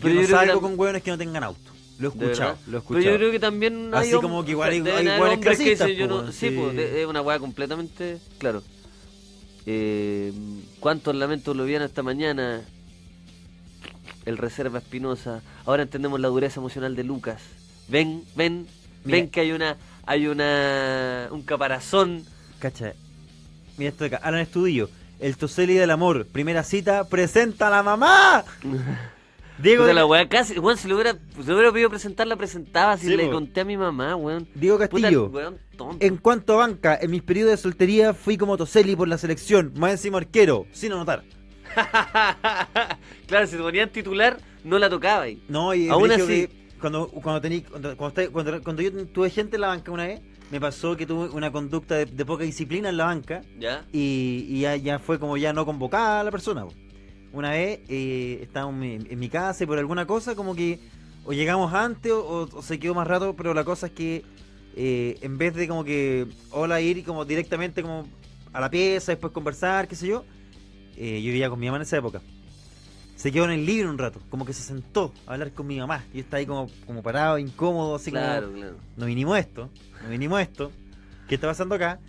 Pero yo no yo que salgo con hueones que no tengan auto. Lo he ¿De escuchado, lo he Pero escuchado. yo creo que también hay Así como que igual hay- hay hombres que dicen, yo no- weón, sí, sí. pues, de- es una weá completamente, claro. Eh, ¿Cuántos lamentos lo vieron esta mañana? el Reserva Espinosa. Ahora entendemos la dureza emocional de Lucas. Ven, ven, Mira. ven que hay una, hay una, un caparazón. Cacha. Mira esto de acá. Alan Estudillo. El Toseli del amor. Primera cita. Presenta a la mamá. Diego, Puta, la weá casi, weón, si le hubiera, si le hubiera pedido presentar, la presentaba, si Sí, le po. conté a mi mamá, weón. Diego Puta, Castillo. weón, tonto. En cuanto a banca, en mis periodos de soltería fui como Toseli por la selección. Más encima arquero. Sin anotar. claro, si te ponían titular, no la tocaba ahí. No, y Aún así- Cuando, cuando, tení, cuando, cuando, yo tuve gente en la banca una vez, me pasó que tuve una conducta de, de poca disciplina en la banca ¿Ya? y, y ya, ya fue como ya no convocada a la persona. Una vez eh, estábamos en mi, en mi casa y por alguna cosa como que o llegamos antes o, o se quedó más rato, pero la cosa es que eh, en vez de como que hola ir como directamente como a la pieza, después conversar, qué sé yo, eh, yo vivía con mi mamá en esa época. Se quedó en el libro un rato, como que se sentó a hablar con mi mamá. Yo estaba ahí como, como parado, incómodo, así claro, como, claro. no vinimos esto, no vinimos esto, ¿qué está pasando acá?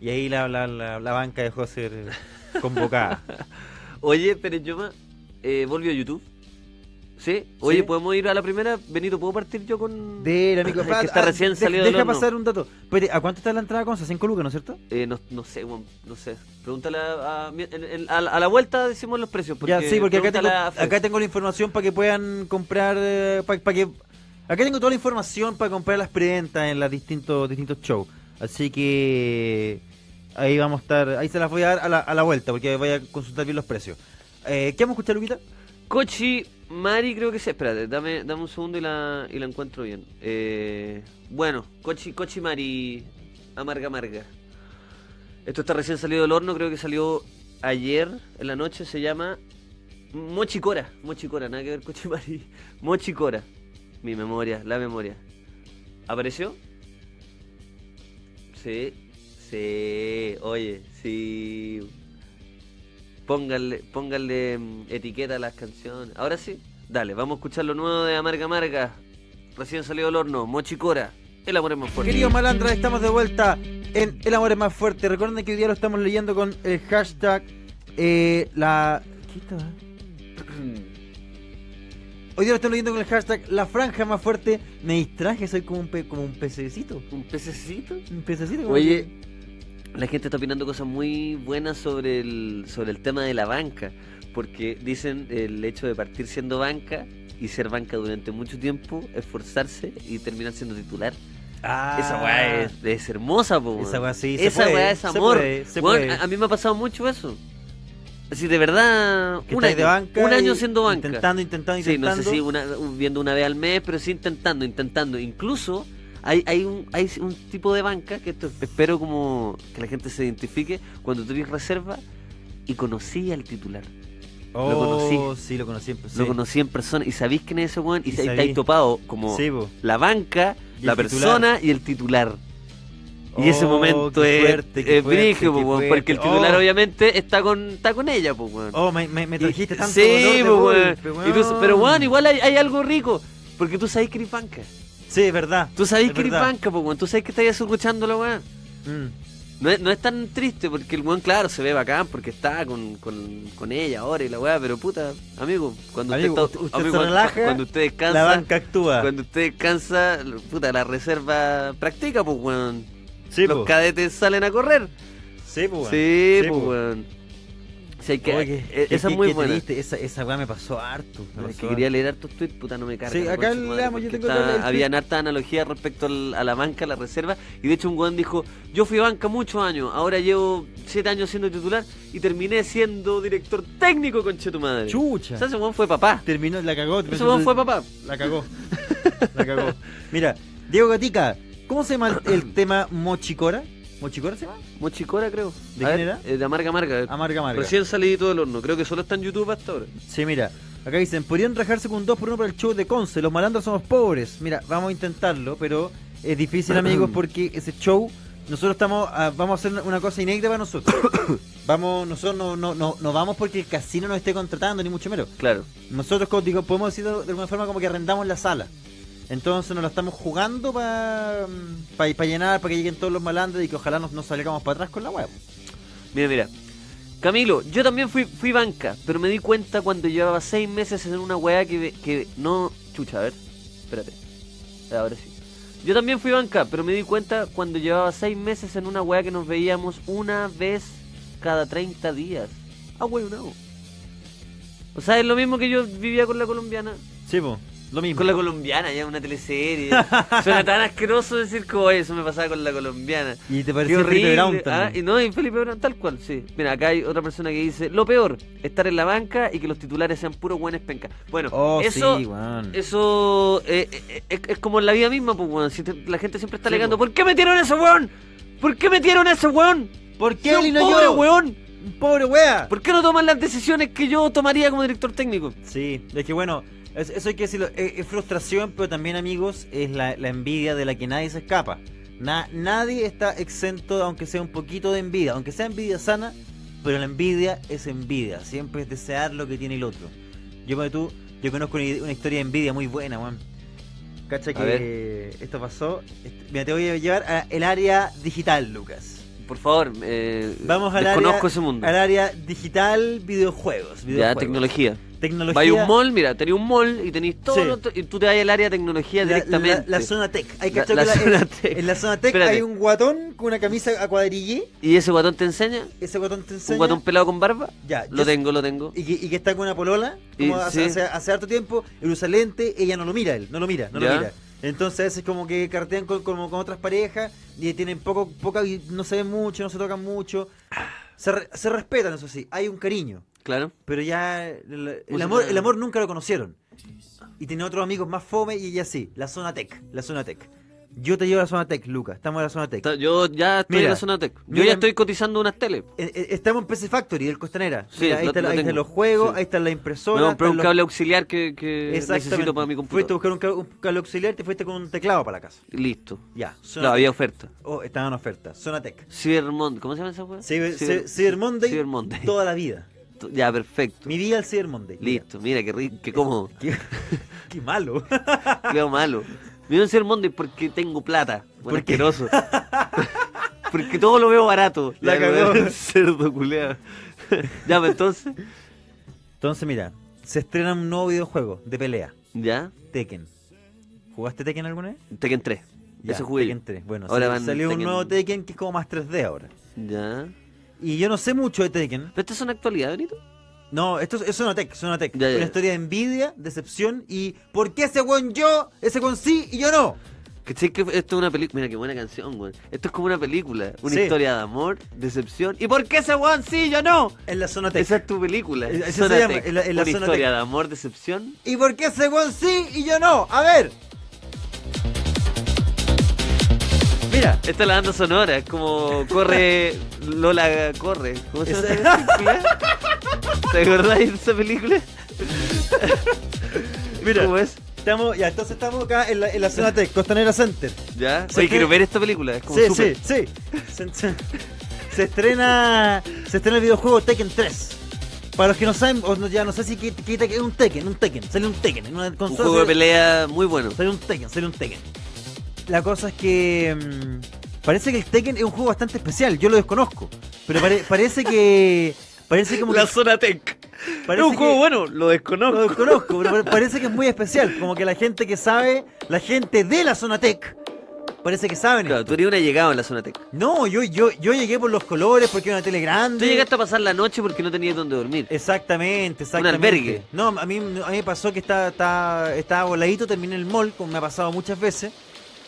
Y ahí la, la, la, la banca dejó de ser convocada. Oye, Pérez Yoma, eh, ¿volvió a YouTube? ¿Sí? Oye, Sí. ¿podemos ir a la primera? Benito, ¿puedo partir yo con...? De. Es que está recién deja- salido del Deja horno. pasar un dato. Pero, ¿a cuánto está la entrada con 5 lucas, no es cierto? Eh, no, no sé, no sé. Pregúntale a, a, a la- a la vuelta decimos los precios. Porque ya, sí, porque acá tengo, acá la información para que puedan comprar. para que Acá tengo toda la información para comprar las preventas en los distintos, distintos shows. Así que. Ahí vamos a estar. Ahí se las voy a dar a la, a la vuelta porque voy a consultar bien los precios. Eh, ¿Qué vamos a escuchar, Luquita? Cochi Mari creo que sí. Espérate, dame, dame un segundo y la, y la encuentro bien. Eh, bueno, Cochi, Cochi Mari Amarga Amarga. Esto está recién salido del horno, creo que salió ayer en la noche. Se llama Mochicora. Mochicora, nada que ver Cochi Mari. Mochicora. Mi memoria, la memoria. ¿Apareció? Sí, sí, oye, sí. Pónganle, pónganle mm, etiqueta a las canciones. Ahora sí, dale, vamos a escuchar lo nuevo de Amarga Amarga. Recién salido del horno, Mochicora. El amor es más fuerte. Queridos malandras, estamos de vuelta en El Amor es Más Fuerte. Recuerden que hoy día lo estamos leyendo con el hashtag eh, la... ¿Qué está? Hoy día lo estamos leyendo con el hashtag La Franja Más Fuerte. Me distraje, soy como un, pe- como un pececito. ¿Un pececito? Un pececito. Oye, la gente está opinando cosas muy buenas sobre el, sobre el tema de la banca. Porque dicen el hecho de partir siendo banca y ser banca durante mucho tiempo, esforzarse y terminar siendo titular. Ah, Esa weá es, es hermosa, po. Esa weá sí, se Esa puede, weá es se amor. puede, se Weón, puede. a, a mí me ha pasado mucho eso. Así de verdad, un año, de banca un año siendo banca. Intentando, intentando, Sí, intentando. no sé si una, viendo una vez al mes, pero sí intentando, intentando. Incluso hay, hay, un, hay un tipo de banca que esto espero como que la gente se identifique cuando tú eres reserva y conocí al titular. Oh, lo conocí. sí, lo conocí. pues, Lo sí. conocí en persona y sabéis quién es ese weón y, Y has topado como Sí, la banca, la titular. persona y el titular. Y ese Oh, momento es, fuerte, qué es fuerte, brígido, qué po, weón, fuerte. porque el titular Oh. obviamente está con está con ella, pues, weón. Oh, me, me, me trajiste Y- tanto sí, dolor de po, weón. golpe, Y tú- pero weón, igual hay, hay algo rico, porque tú sabes que eres banca. Sí, es verdad. Tú sabes Es que eres banca, pues, weón. Tú sabes que estás escuchando la weón. Mm. No es, no es tan triste porque el weón, claro, se ve bacán porque está con, con, con ella ahora y la weá, pero puta, amigo, cuando Amigo, usted, está, usted amigo, se cuando- relaja, cuando usted descansa, La banca actúa. cuando usted descansa, puta, la reserva practica, pues weón. Sí, Los po. cadetes salen a correr. Sí, po, weón. Sí, pues po. weón. Sí, hay que, Oye, eh, qué- esa es muy buena. triste, Esa, esa weá me pasó harto. me No, es pasó que quería leer hartos tweets, puta, no me carga. Sí, acá leamos, yo tengo está-. Habían harta analogía respecto al- a la banca, a la reserva, y de hecho un weón dijo, yo fui banca muchos años, ahora llevo siete años siendo titular y terminé siendo director técnico, conche tu madre. Chucha. O sea, ese weón fue papá. Terminó, la cagó. Ese weón fue papá. La cagó. La cagó. Mira, Diego Gatica, ¿cómo se llama el tema Mochicora? ¿Mochicora se llama? Mochicora, creo. ¿De A quién ver, era? eh, de Amarga Amarga. Amarga Amarga. Recién salidito del horno, creo que solo está en YouTube hasta ahora. Sí, mira. Acá dicen, podrían rajarse con un 2 por 1 para el show de Conce. Los malandros somos pobres. Mira, vamos a intentarlo, pero es difícil, amigos, porque ese show, nosotros estamos, ah, vamos a hacer una cosa inédita para nosotros. vamos, nosotros no, no, no, no vamos porque el casino nos esté contratando, ni mucho menos. Claro. Nosotros, como digo, podemos decir de de alguna forma como que arrendamos la sala. Entonces nos la estamos jugando para llenar, para que lleguen todos los malandros y que ojalá nos, nos salgamos para atrás con la web. Mira, mira. Camilo, yo también fui, fui banca, pero me di cuenta cuando llevaba seis meses en una weá que, que no... Chucha, a ver, espérate. Ahora sí. Yo también fui banca, pero me di cuenta cuando llevaba seis meses en una weá que nos veíamos una vez cada 30 días. Ah, weón, no. O sea, es lo mismo que yo vivía con la colombiana. Sí, po, lo mismo. Con la colombiana, ya una teleserie. Suena tan asqueroso decir como eso me pasaba con la colombiana. Y te pareció Felipe. Brown ah, y no, y Felipe Brown, tal cual, sí. Mira, acá hay otra persona que dice, lo peor, estar en la banca y que los titulares sean puros buenos pencas. Bueno, Oh, eso, sí, eso eh, eh, es, es como en la vida misma, pues. Si te- la gente siempre está Sí, alegando, po. ¿por qué metieron a ese weón? ¿Por qué metieron a ese weón? ¿Por qué él y un no pobre yo? weón. Pobre wea. ¿Por qué no toman las decisiones que yo tomaría como director técnico? Sí, es que bueno, es- eso hay que decirlo, es, es frustración, pero también amigos, es la, la envidia de la que nadie se escapa. Na- nadie está exento, aunque sea un poquito de envidia, aunque sea envidia sana, pero la envidia es envidia, siempre es desear lo que tiene el otro. Yo, ponte tú, yo conozco una, una historia de envidia muy buena, weón. Cacha que esto pasó. Este- Mira, te voy a llevar al área digital, Lucas. Por favor, eh, Vamos al área, ese mundo. al área digital videojuegos. Ya, videojuegos. tecnología. Tecnología. Vais a un mall, mira, tenéis un mall y tenéis todo, Sí. lo- y tú te vas al área de tecnología directamente. la- la zona tech. Hay que La- la zona en, tech. en la zona tech Espérate. hay un guatón con una camisa a cuadrille. ¿Y ese guatón te enseña? Ese guatón te enseña. ¿Un guatón pelado con barba? Ya, Lo tengo, lo tengo. Y que, y que está con una polola. Como Y- hace, sí. hace, hace harto tiempo. Él usa lente. Ella no lo mira, él. No lo mira, no Ya. lo mira. Entonces a veces como que cartean con, como con otras parejas. Y tienen poco, poca, no se ven mucho, no se tocan mucho. Se, re- se respetan, eso sí. Hay un cariño. Claro. Pero ya el, el Música- amor, el amor nunca lo conocieron. Y tiene otros amigos más fome y ella sí. La zona tech. La zona tech. Yo te llevo a la zona tech, Lucas. Estamos en la zona tech. Yo ya estoy Mira, en la zona tech. Yo mira- ya estoy cotizando unas tele. Eh, eh, Estamos en PC Factory del Costanera. Sí, Mira, ahí, lo- está- lo ahí tengo. están los juegos, Sí. ahí está la Me impresora. compré están un los- cable auxiliar que, necesito para mi Fuiste a buscar un, ca- un cable auxiliar y te fuiste con un teclado para la casa. Listo. Ya. Zona No, había oferta. Oh, estaba en oferta. Zona Tech. Cyber Monday. ¿Cómo se llama esa weá? Cyber, Cyber- Monday, Cyber Monday. toda la vida. Ya, perfecto. Mi vida al Cyber Monday. Listo. Mira, qué rico, qué cómodo. Qué, qué malo. Qué malo. Vivo en Cyber Monday porque tengo plata. Bueno, ¿Por asqueroso. porque todo lo veo barato. La cagó. Cerdo culeado. ya, pues entonces. Entonces, mira, se estrena un nuevo videojuego de pelea. Ya. Tekken. ¿Jugaste Tekken alguna vez? Tekken 3. Ya, Ese jugué. Tekken 3. Bueno, Ahora salió un nuevo Tekken que es como más 3D ahora. Ya. Y yo no sé mucho de Tekken. ¿Pero esto es una actualidad, Benito? No, esto es, es una tech, es una tech. Ya, ya, Una ya. historia de envidia, decepción y ¿por qué ese weón yo, ese weón sí y yo no? ¿Cachai que esto es una película? Mira qué buena canción, güey. Esto es como una película. Una Sí. historia de amor, decepción. ¿Y por qué ese weón sí, yo no? En la zona tech. Esa es tu película. Zona se llama, en la- en la una Zona historia Tech. de amor, decepción. ¿Y por qué ese weón sí y yo no? A ver. Mira, Esta es la banda sonora, es como corre, Lola corre. ¿Cómo se llama? ¿Te acordáis de esa película? mira. ¿Cómo es? Estamos, ya, entonces estamos acá en la, en la zona tech, Costanera Center. ¿Ya? Se Oye, quiero ver esta película, es como Sí, sí, sí. Se, se- se estrena se estrena el videojuego Tekken 3. Para los que no saben, o no- ya no sé si Tekken- es un Tekken, un Tekken, sale un Tekken en una Un consola. juego de pelea muy bueno. Sale un Tekken, sale un Tekken. La cosa es que mm, parece que el Tekken es un juego bastante especial, yo lo desconozco, pero pare- parece que parece como La que zona tech. parece es un juego que- bueno, lo desconozco. lo desconozco, pero pare- parece que es muy especial, como que la gente que sabe, la gente de la zona tech parece que saben. Claro, esto. tú eres una llegada en la zona tech. No, yo yo yo llegué por los colores porque era una tele grande. Tú llegaste a pasar la noche porque no tenías dónde dormir. Exactamente, exactamente. albergue. No, a mí, a mí me pasó que estaba, estaba, estaba voladito, terminé el mall, como me ha pasado muchas veces,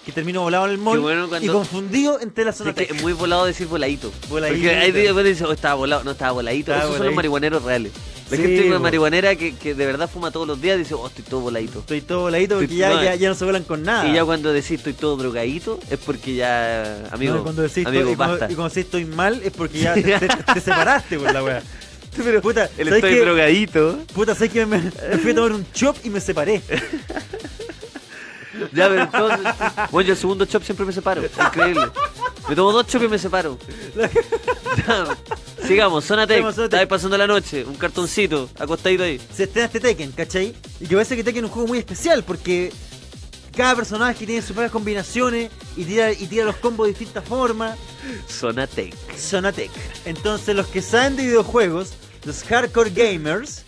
que termino volado en el mall Qué bueno cuando- y confundido entre la Sí, zona tech. es muy volado decir voladito. Voladito. Porque hay días que dicen, oh, estaba volado. No, estaba voladito. Estaba Esos son los marihuaneros reales. La Sí, gente po. marihuanera que, que de verdad fuma todos los días dice, oh, estoy todo voladito. Estoy todo voladito porque Estoy- ya, no, ya, ya no se vuelan con nada. Y ya cuando decís estoy todo drogadito, es porque ya, amigo, No, cuando decís amigo, estoy- y cuando- basta. y cuando decís estoy mal es porque ya te, te- te separaste por la wea. Pero Puta, el ¿sabes estoy drogadito. Puta, ¿sabes que me, me fui a tomar un chop y me separé? Ya, pero entonces, bueno, yo el segundo chop siempre me separo. Increíble. Me tomo dos chops y me separo. Ya, sigamos, zona tech. Estáis pasando la noche, un cartoncito, acostadito ahí. Se estrena este Tekken, ¿cachai? Y que parece que Tekken es un juego muy especial porque cada personaje tiene sus propias combinaciones y tira, y tira los combos de distintas formas. Sonatec. Sonatec. Entonces los que saben de videojuegos, los hardcore gamers,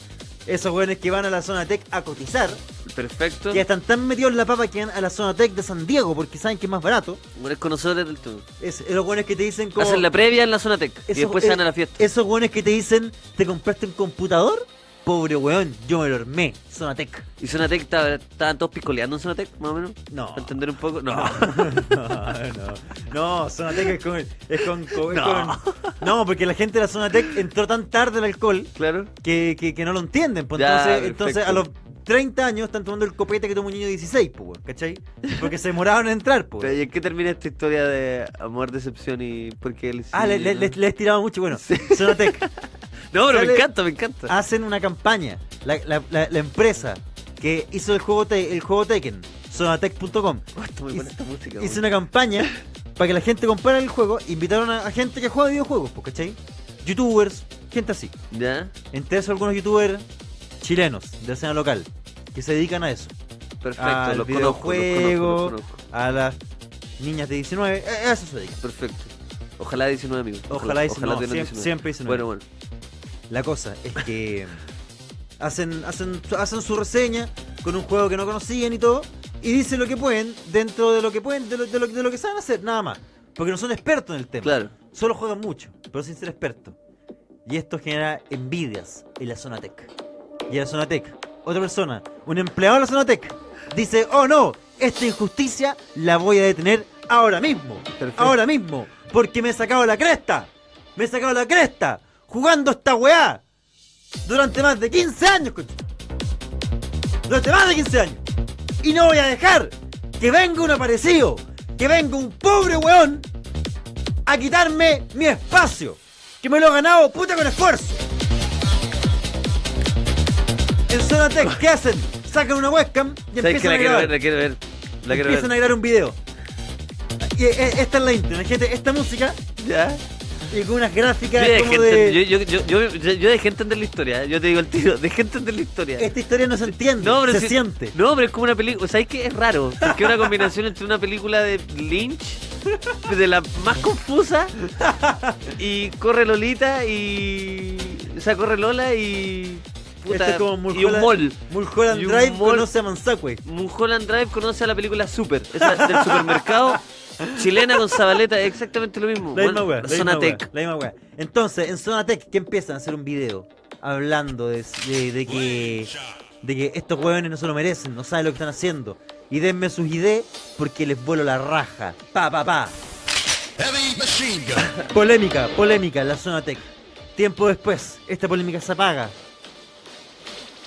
esos weones que van a la Sonatec a cotizar, Perfecto. ya están tan metidos en la papa que van a la Sonatec de San Diego porque saben que es más barato. Buenos conocedores del todo. Es, los weones que te dicen como... Hacen la previa en la Sonatec y Esos- después se van eh, a la fiesta. Esos weones que te dicen, ¿te compraste un computador? Pobre weón, yo me lo armé. Sonatec. ¿Y Sonatec estaba- estaban todos picoleando en Sonatec, más o menos? No. ¿Para entender un poco? No. no, no. No, Sonatec es con... Es con, con- es No. con- no, porque la gente de la Sonatec entró tan tarde al alcohol claro. que, que, que no lo entienden. Pues Ya, entonces, perfecto. entonces a los 30 años están tomando el copete que toma un niño de 16, pues, weón, ¿cachai? Porque se demoraron en entrar, pues. ¿y en qué termina esta historia de amor, decepción y por qué él sí, Ah, le, le, no? le- le he tirado mucho. Bueno, Sonatec No, pero me encanta, me encanta. hacen una campaña. La, la- la- la empresa que hizo el juego, Te- el juego Tekken, Sonatec.com, Oh, hizo una campaña para que la gente comprara el juego. Invitaron a, a gente que juega videojuegos, pues, ¿cachai? Youtubers, gente así. ¿Ya? Entre esos algunos youtubers chilenos de escena local que se dedican a eso. Perfecto, al los conozco, los conozco, videojuego, los conozco. a las niñas de 19, eh, a eso se dedican. Perfecto. Ojalá 19 amigos. Ojalá 19, no, tuvieran siempre- siempre 19. Bueno, bueno. La cosa es que hacen, hacen, hacen su reseña con un juego que no conocían y todo, y dicen lo que pueden dentro de lo que pueden, de lo, de lo- de lo que saben hacer, nada más. Porque no son expertos en el tema. Claro. Solo juegan mucho, pero sin ser expertos. Y esto genera envidias en la zona tech. Y zona tech, otra persona, un empleado de la zona tech, dice, oh no, esta injusticia la voy a detener ahora mismo. Perfecto. Ahora mismo. Porque me he sacado la cresta. Me he sacado la cresta. Jugando esta weá. Durante más de 15 años. Durante más de 15 años. Y no voy a dejar que venga un aparecido. Que venga un pobre weón a quitarme mi espacio. Que me lo he ganado puta con esfuerzo. En Zona Tech, ¿qué hacen? Sacan una webcam y ¿Sabes que empiezan a grabar. ver? La quiero ver. La quiero Empiezan a ver. grabar un video. Y eh, esta es la intro, imagínate esta música ¿Ya? y con unas Yo gráficas dejé, como de... yo, yo, yo, yo, yo- yo dejé entender la historia, ¿eh? yo te digo el tiro, dejé entender la historia. Esta historia no se entiende, No, pero se si- siente. No, pero es como una película. ¿Sabes qué? Es raro. Porque es una combinación entre una película de Lynch, de la más confusa, y corre Lolita y. O sea, corre Lola y. Puta, Este es como y un Mulholland, mall. Mulholland Y un Drive mall. conoce a Manzacue. Mulholland Drive conoce a la película Super, esa del supermercado chilena con Zabaleta, exactamente lo mismo. La misma Bueno, wea, la misma Zonatec. wea, la misma wea. Entonces, en Zonatec, ¿qué empiezan a hacer un video? Hablando de, de- de que de que estos hueones no se lo merecen, no saben lo que están haciendo. Y denme sus ideas porque les vuelo la raja. Pa, pa, pa. Heavy machine gun. Polémica, polémica en la Zonatec. Tiempo después, esta polémica se apaga.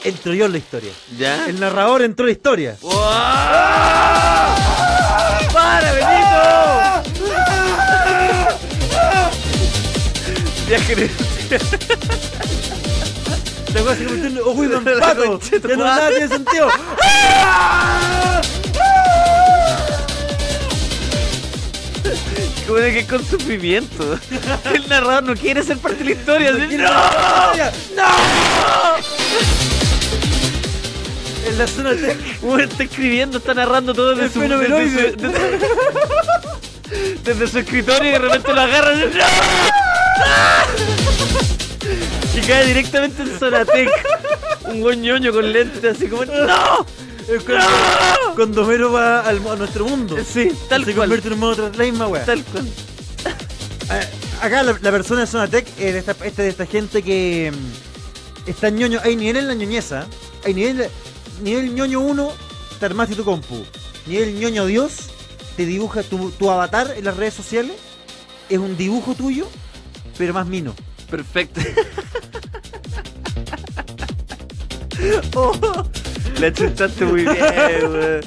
Entro yo en la historia. ¿Ya? El narrador entró en la historia. ¡Para, Benito! Viaje en el- La cosa se convirtió en Ojo en La pato. Ya no nada tiene sentido. Como de que con sufrimiento. El narrador no quiere ser parte de la historia. No ¡No! De la En la Zonatec. Uno está escribiendo, está narrando todo desde Es su, desde, su, desde- desde su escritorio y de repente lo agarra y, ¡No! y cae directamente en Zonatec. Un buen ñoño con lentes así como ¡No! Es cuando, cuando Homero va al, a nuestro mundo. Sí, tal se cual. convierte en un modo la misma wea. Tal cual. Acá la, la persona de Zonatec es de esta, esta, de esta gente que mm, está ñoño. Hay nivel en la ñoñeza. Hay nivel, nivel ñoño 1, te armaste tu compu. Nivel ñoño Dios, te dibuja tu, tu avatar en las redes sociales. Es un dibujo tuyo, pero más mino. Perfecto. Oh, la chutaste muy bien, weón.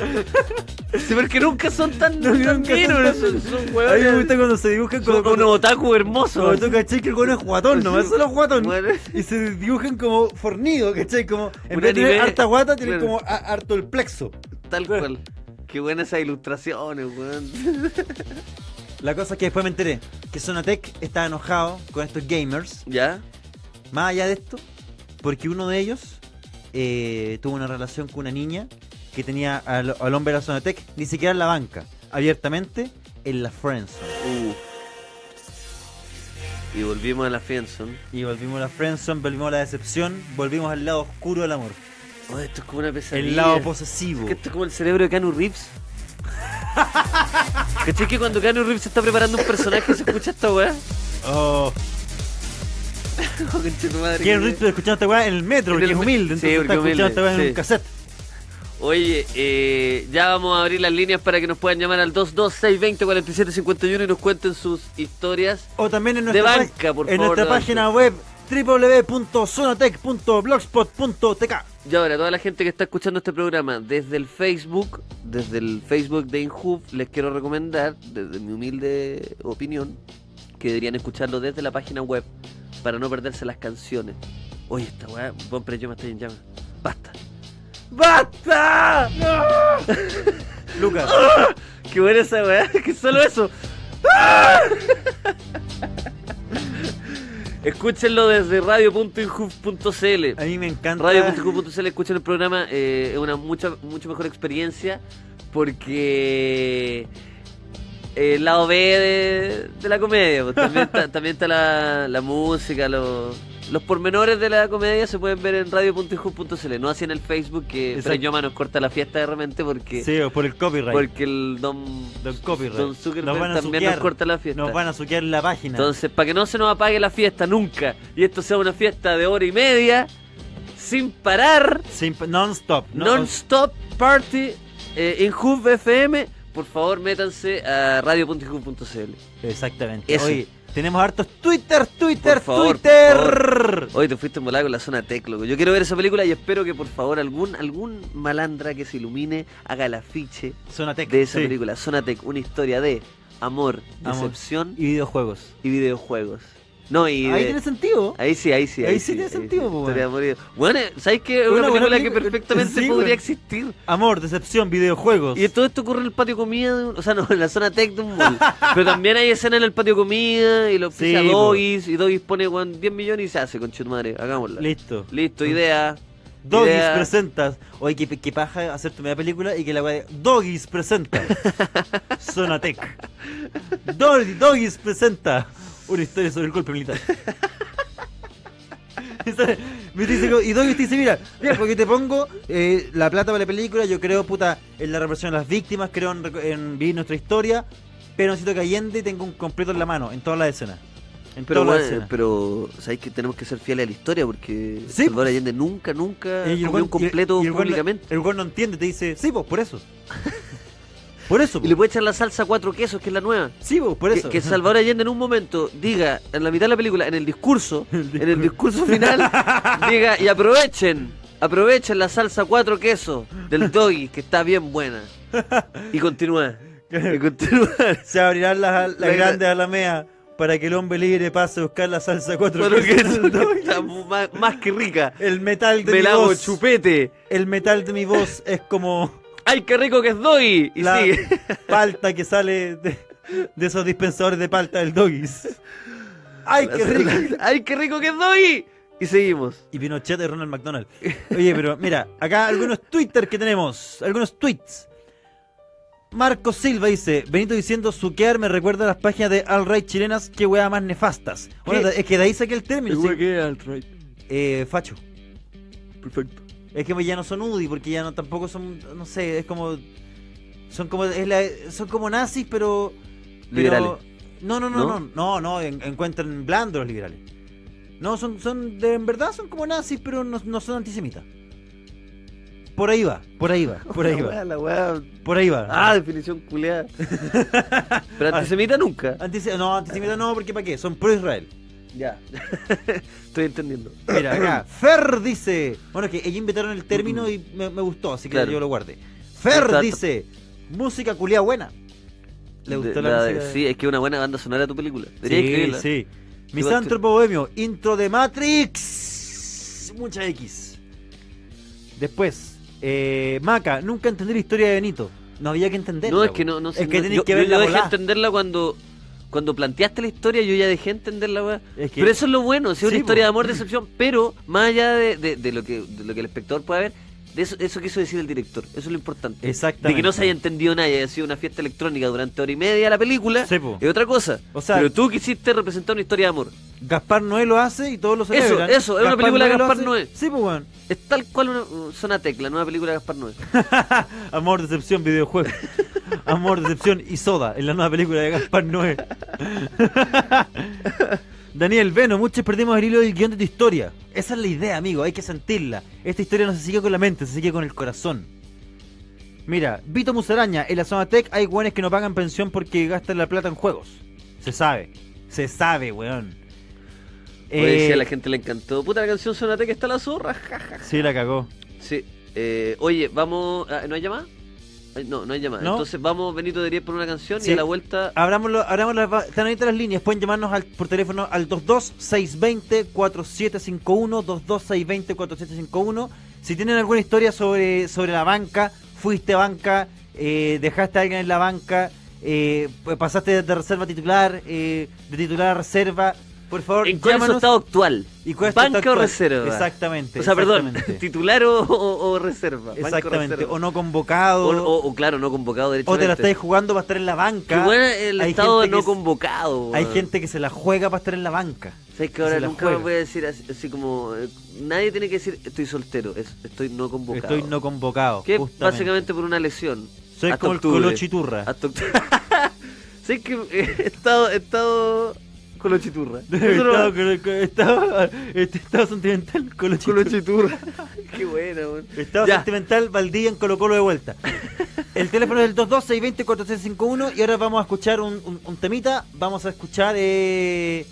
Sí, porque nunca son tan, No, tan nunca son tan- son, son A mí me gusta cuando se dibujan como, unos otaku hermosos. Tú, ¿cachai? Que el bueno es guatón, nomás Sí. solo es guatón. Bueno. Y se dibujan como fornido, ¿cachai? Como, en Un vez de tener harta guata, tienen claro. como a- harto el plexo. Tal cual. Qué buenas esas ilustraciones, weón. La cosa es que después me enteré que Sonatec estaba enojado con estos gamers. ¿Ya? Más allá de esto, porque uno de ellos eh, tuvo una relación con una niña que tenía al, al hombre de la zona tech, ni siquiera en la banca, abiertamente en la friendzone. Uh. Y volvimos a la Friendzone. Y volvimos a la friendzone, volvimos a la decepción, volvimos al lado oscuro del amor. Oh, esto es como una pesadilla. El lado posesivo. Que esto es como el cerebro de Keanu Reeves. ¿Cachai que cuando Keanu Reeves está preparando un personaje se escucha esta weá? Oh, madre, ¿Quién que- Richter escuchando esta weá en el metro? En Porque el es humilde, sí, entonces porque está escuchando humilde, esta weá en sí. un cassette. Oye, eh, ya vamos a abrir las líneas para que nos puedan llamar al 226204751 y nos cuenten sus historias. O también en De nuestra, banca, pa- por en favor, nuestra de banca. página web www.zonatech.blogspot.tk Y ahora, toda la gente que está escuchando este programa desde el Facebook, desde el Facebook de Inhub, les quiero recomendar, desde mi humilde opinión, que deberían escucharlo desde la página web para no perderse las canciones. Oye, esta weá, buen precio me está en llamas. Basta. ¡Basta! Lucas, ¡Qué buena esa weá! ¡Que solo eso! Escúchenlo desde radio.inhub.cl. a mí me encanta. Radio.inhub.cl, escuchen el programa, eh, es una mucha, mucho mejor experiencia porque el lado B de, de la comedia, pues, también está, también está la, la música, los, los pormenores de la comedia se pueden ver en radio.inhub.cl, no así en el Facebook que. Freñoma nos corta la fiesta de repente porque... Sí, o por el copyright. Porque el Don, Don copyright. Don Nos Zuckerberg a también suquear. nos corta la fiesta. Nos van a suquear la página. Entonces, para que no se nos apague la fiesta nunca y esto sea una fiesta de hora y media, sin parar, Sin- non-stop. ¿no? non-stop party eh, en Hub FM, por favor métanse a radio.hub.cl. Exactamente. Eso. Oye, tenemos hartos Twitter, Twitter, favor, Twitter. Hoy te fuiste en con la zona tech, loco. Yo quiero ver esa película y espero que por favor algún algún malandra que se ilumine haga el afiche Zona Tech. de esa sí. película. Zona Tech, una historia de amor, Amor. decepción Y videojuegos. y videojuegos. No, y Ahí de- tiene sentido. Ahí sí, ahí sí. Ahí sí tiene sentido, po, Historia Bueno, ¿sabes qué? Es Una película que perfectamente Sí, podría existir. Amor, decepción, videojuegos. Y todo esto ocurre en el patio comida, o sea, no, en la zona tech de un mall. Pero también hay escenas en el patio comida y lo Sí, pisa. Doggies y Doggies pone weón, 10 millones y se hace con madre. Hagámosla. Listo. Listo, idea. Doggies idea. presentas. Oye, qué, qué paja hacer tu media película y que la weá Doggies presenta. Zona Tech. Dog- Doggies presenta una historia sobre el golpe militar. Me dice, y Doggies te dice, mira, mira, porque te pongo eh, la plata para la película, yo creo, puta, en la represión de las víctimas, creo en, en vivir nuestra historia, pero necesito que Allende tenga un completo en la mano, en todas las escenas. En Pero, todas las bueno, escenas. pero ¿sabéis que tenemos que ser fieles a la historia? Porque Sí. Salvador Allende nunca, nunca Y el comió weón- un completo y- y el no- públicamente. El no entiende, te dice, sí, pues, por eso. Por eso, Y le puede echar la salsa cuatro quesos, que es la nueva. Sí, pues, por Que, eso. que Salvador Allende en un momento diga, en la mitad de la película, en el discurso, en el discurso final, diga, y aprovechen, aprovechen la salsa cuatro quesos del doggy, que está bien buena. Y continúa. Y continúa. Se abrirán las, las La- grandes alameas para que el hombre libre pase a buscar la salsa cuatro quesos que doggy. está más, más que rica. El metal de Me mi voz. chupete. El metal de mi voz es como ¡Ay, qué rico que es doggy! Y la sigue. palta que sale de, de esos dispensadores de palta del doggies. ¡Ay, qué rico! ¡Ay, qué rico que es doggy! Y seguimos. Y Pinochet y Ronald McDonald. Oye, pero mira, acá algunos Twitter que tenemos, algunos tweets. Marco Silva dice, Benito diciendo suquear me recuerda a las páginas de alt-right chilenas, qué weá más nefastas. Bueno, es que de ahí saqué el término. sí. Eh, facho. Perfecto. Es que ya no son UDI, porque ya no tampoco son, no sé, es como son como es la- son como nazis, pero, pero- Liberales. No, no, no, ¿No? no, no, no, en- encuentran blandos los liberales. No, son son de en verdad son como nazis, pero no, no son antisemitas. Por ahí va, por ahí va, por ahí La va, weá, la weá. por ahí va. Ah, definición culeada. Pero antisemita nunca. Antise- no, antisemitas no, porque ¿para qué? Son pro Israel. Ya. Estoy entendiendo. Mira, acá, Fer dice. Bueno, que ellos inventaron el término y me, me gustó, así que Claro. yo lo guardé. Fer Exacto. dice: música culia buena. ¿Le gustó De- la, la de- música? Sí, es que es una buena banda sonora de tu película. Debería sí, sí. Misántropo Bohemio, intro de Matrix. Mucha X. Después, eh, Maca, nunca entendí la historia de Benito. No había que entenderla. No, es que no, no sé. Es que no- tenéis yo, que yo- ver yo la dejé volá. entenderla cuando, cuando planteaste la historia, yo ya dejé entenderla, weá. Es que- Pero eso es lo bueno, si es una historia de amor, decepción, pero más allá de, de- de lo que, de lo que el espectador pueda ver, De eso, eso quiso decir el director, eso es lo importante. Exactamente. De que no se haya entendido nada y haya sido una fiesta electrónica durante hora y media la película, Sí, es otra cosa. O sea- Pero tú quisiste representar una historia de amor. Gaspar Noé lo hace y todos lo Eso, celebran. eso, es una película de Gaspar. Noé. Sí, pues, weón. Es tal cual una zona tecla, nueva película de Gaspar Noé. Amor, decepción, videojuego. Amor, decepción y soda en la nueva película de Gaspar Noé. Daniel Veno, muchos perdimos el hilo del guion de tu historia. Esa es la idea, amigo, hay que sentirla. Esta historia no se sigue con la mente, se sigue con el corazón. Mira, Vito Musaraña, en la zona tech hay guanes que no pagan pensión porque gastan la plata en juegos. Se sabe, se sabe, weón. Oye, sí, Eh, a la gente le encantó. Puta, la canción Sonate que está la zorra, jaja. Sí, la cagó. Sí. Eh, oye, vamos. ah, ¿No hay llamada? No, no hay llamada. No. Entonces vamos, Benito Derier, por una canción y a la vuelta. Abrámoslo, abrámoslo, están ahorita las líneas, pueden llamarnos al- por teléfono al 22-620-4751, 22-620-4751. Si tienen alguna historia sobre, sobre la banca, fuiste banca, eh, dejaste a alguien en la banca, eh, pues pasaste de reserva a titular, eh, de titular a reserva, por favor, ¿En cuál es su llámanos. estado actual? ¿Y cuál es tu ¿Banca estado o actual? reserva? Exactamente. O sea, perdón, exactamente. titular o, o- o reserva. Exactamente, reserva. o no convocado, O, o, o- o, claro, no convocado te la estáis jugando para estar en la banca. Bueno el Hay estado no convocado. Hay gente que se la juega para estar en la banca. ¿Sabes que ahora nunca me voy a decir así, así como. eh, nadie tiene que decir estoy soltero, es, estoy no convocado. Estoy no convocado. Que es justamente. básicamente por una lesión. Soy Hasta como el octubre. colochiturra. Hasta octubre. ¿Sabes que he estado, he estado estado, con- con- estado, este estado sentimental colochiturra. Colochiturra. Qué buena, weón. Estado Ya. sentimental Valdía en Colo Colo de vuelta. El teléfono es el 22620-4651 y ahora vamos a escuchar un, un- un temita. Vamos a escuchar... Eh,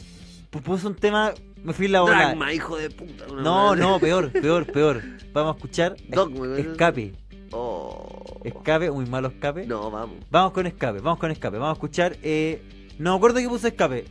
pu- puse un tema... Me fui en la bola. Dragma, hijo de puta. No, madre. no, peor, peor, peor. Vamos a escuchar. Escape. Oh. Escape, muy malo escape. No, vamos. Vamos con escape, vamos con escape. Vamos a escuchar... Eh, no me acuerdo que puse escape.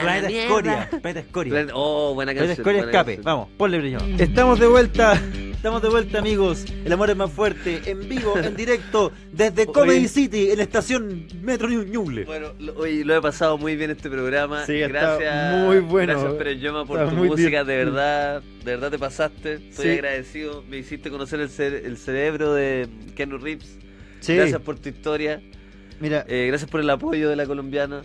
Planeta mierda. Escoria. Planeta Escoria. Plan- Oh, buena Planeta canción. Escoria buena escape. canción. Vamos, ponle brillo. Estamos de vuelta. Estamos de vuelta, amigos. El amor es más fuerte. En vivo, en directo, desde Oye. Comedy City, en la estación Metro Ñu- Ñuble. Bueno, lo, oye, lo he pasado muy bien este programa. Sí, está gracias, muy bueno. Gracias, Pérez Yoma, por Está tu música. De verdad, de verdad te pasaste. Estoy Sí. agradecido. Me hiciste conocer el, cere- el cerebro de Keanu Reeves. Sí, Gracias por tu historia. mira, Eh, gracias por el apoyo de la colombiana.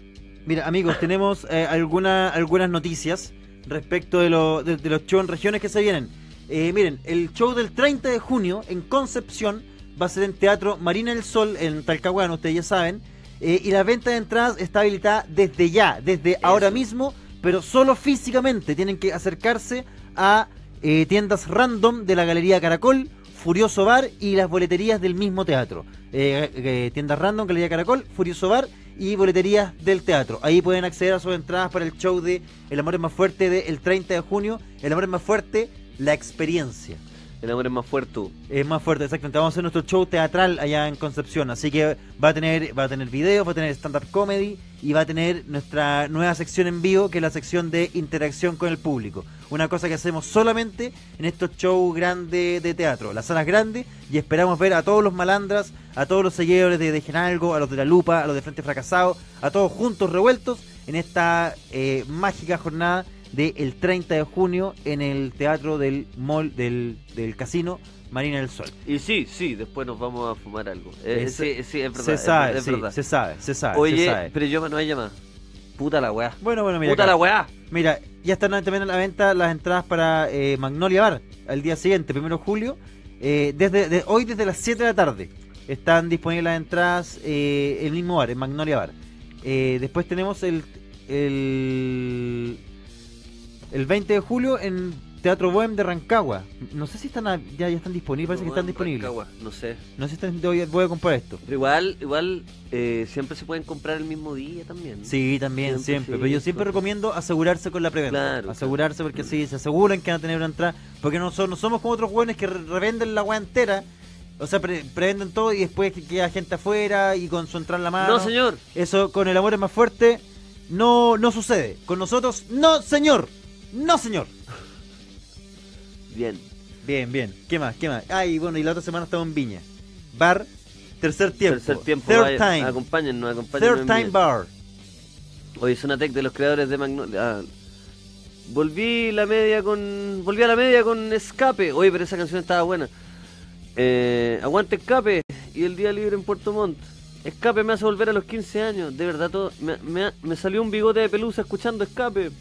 Mira, amigos, tenemos eh, alguna- algunas noticias respecto de, lo- de- de los shows en regiones que se vienen. Eh, miren, el show del 30 de junio en Concepción va a ser en Teatro Marina del Sol, en Talcahuano, ustedes ya saben. Eh, y la venta de entradas está habilitada desde ya, desde ahora mismo, pero solo físicamente. Tienen que acercarse a eh, tiendas random de la Galería Caracol, Furioso Bar y las boleterías del mismo teatro. Eh, tiendas random, Galería Caracol, Furioso Bar y boleterías del teatro. Ahí pueden acceder a sus entradas para el show de El Amor es más fuerte del 30 de junio. El Amor es más fuerte, la experiencia. El amor es más fuerte. Es más fuerte, exactamente. Vamos a hacer nuestro show teatral allá en Concepción. Así que va a tener, va a tener videos, va a tener stand-up comedy y va a tener nuestra nueva sección en vivo, que es la sección de interacción con el público. Una cosa que hacemos solamente en estos shows grandes de teatro, las salas grandes, y esperamos ver a todos los malandras, a todos los seguidores de, de Genalgo, a los de la Lupa, a los de Frente Fracasado, a todos juntos revueltos en esta eh, mágica jornada del 30 de junio en el teatro del mall del, del casino Marina del Sol. Y sí, sí, después nos vamos a fumar algo. Eh, Es- sí, sí, es verdad. se sabe, es sí, verdad. se sabe, se sabe. Oye, se sabe. pero yo no hay llamada. Puta la weá. Bueno, bueno, mira. Puta acá. la weá. Mira, ya están también a la venta las entradas para eh, Magnolia Bar al día siguiente, primero de julio. Eh, desde de- hoy desde las 7 de la tarde están disponibles las entradas en el mismo bar, en Magnolia Bar. Después tenemos el, el el 20 de julio en Teatro Bohem de Rancagua. No sé si están a- ya, ya están disponibles, parece que están disponibles. Rancagua, No sé. No sé si están, voy, a- voy a comprar esto. Pero igual, igual, eh, siempre se pueden comprar el mismo día también. Sí, también, Siempre, siempre. sí, pero yo siempre claro. recomiendo asegurarse con la preventa. Claro, asegurarse porque sí, se aseguran que van a tener una entrada. Porque no, son, no somos como otros jóvenes que re- revenden la weá entera. O sea, pre- prevenden todo y después que queda gente afuera y con su entrada en la mano. No, señor. Eso con el amor es más fuerte. No, no sucede. Con nosotros, no, señor. No, señor. Bien. Bien, bien. ¿Qué más? ¿Qué más? Ay, bueno, y la otra semana estamos en Viña. Bar, tercer tiempo. Tercer tiempo. Third vaya, time. Acompáñennos, acompáñennos. Third time bar. Hoy Sonatec de los creadores de Magnolia. Ah, volví la media con. Volví a la media con Escape. Oye, pero esa canción estaba buena. Eh, aguante escape y el día libre en Puerto Montt. Escape me hace volver a los 15 años. De verdad, todo, me, me- me salió un bigote de pelusa escuchando escape.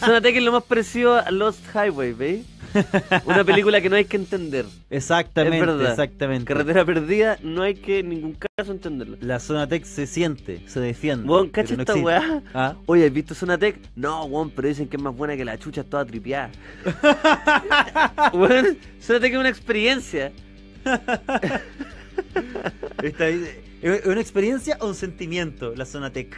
Sonatec es lo más parecido a Lost Highway, ¿veis? Una película que no hay que entender. Exactamente, es verdad. exactamente. Carretera perdida, no hay que en ningún caso entenderla. La zona tech se siente, se defiende. Weón, ¿cacha no esta weá? Ah, Oye, ¿has visto Sonatec? No, weón, pero dicen que es más buena que la chucha toda tripeada. weón, Sonatec es una experiencia. esta es es una experiencia o un sentimiento, la zona tech.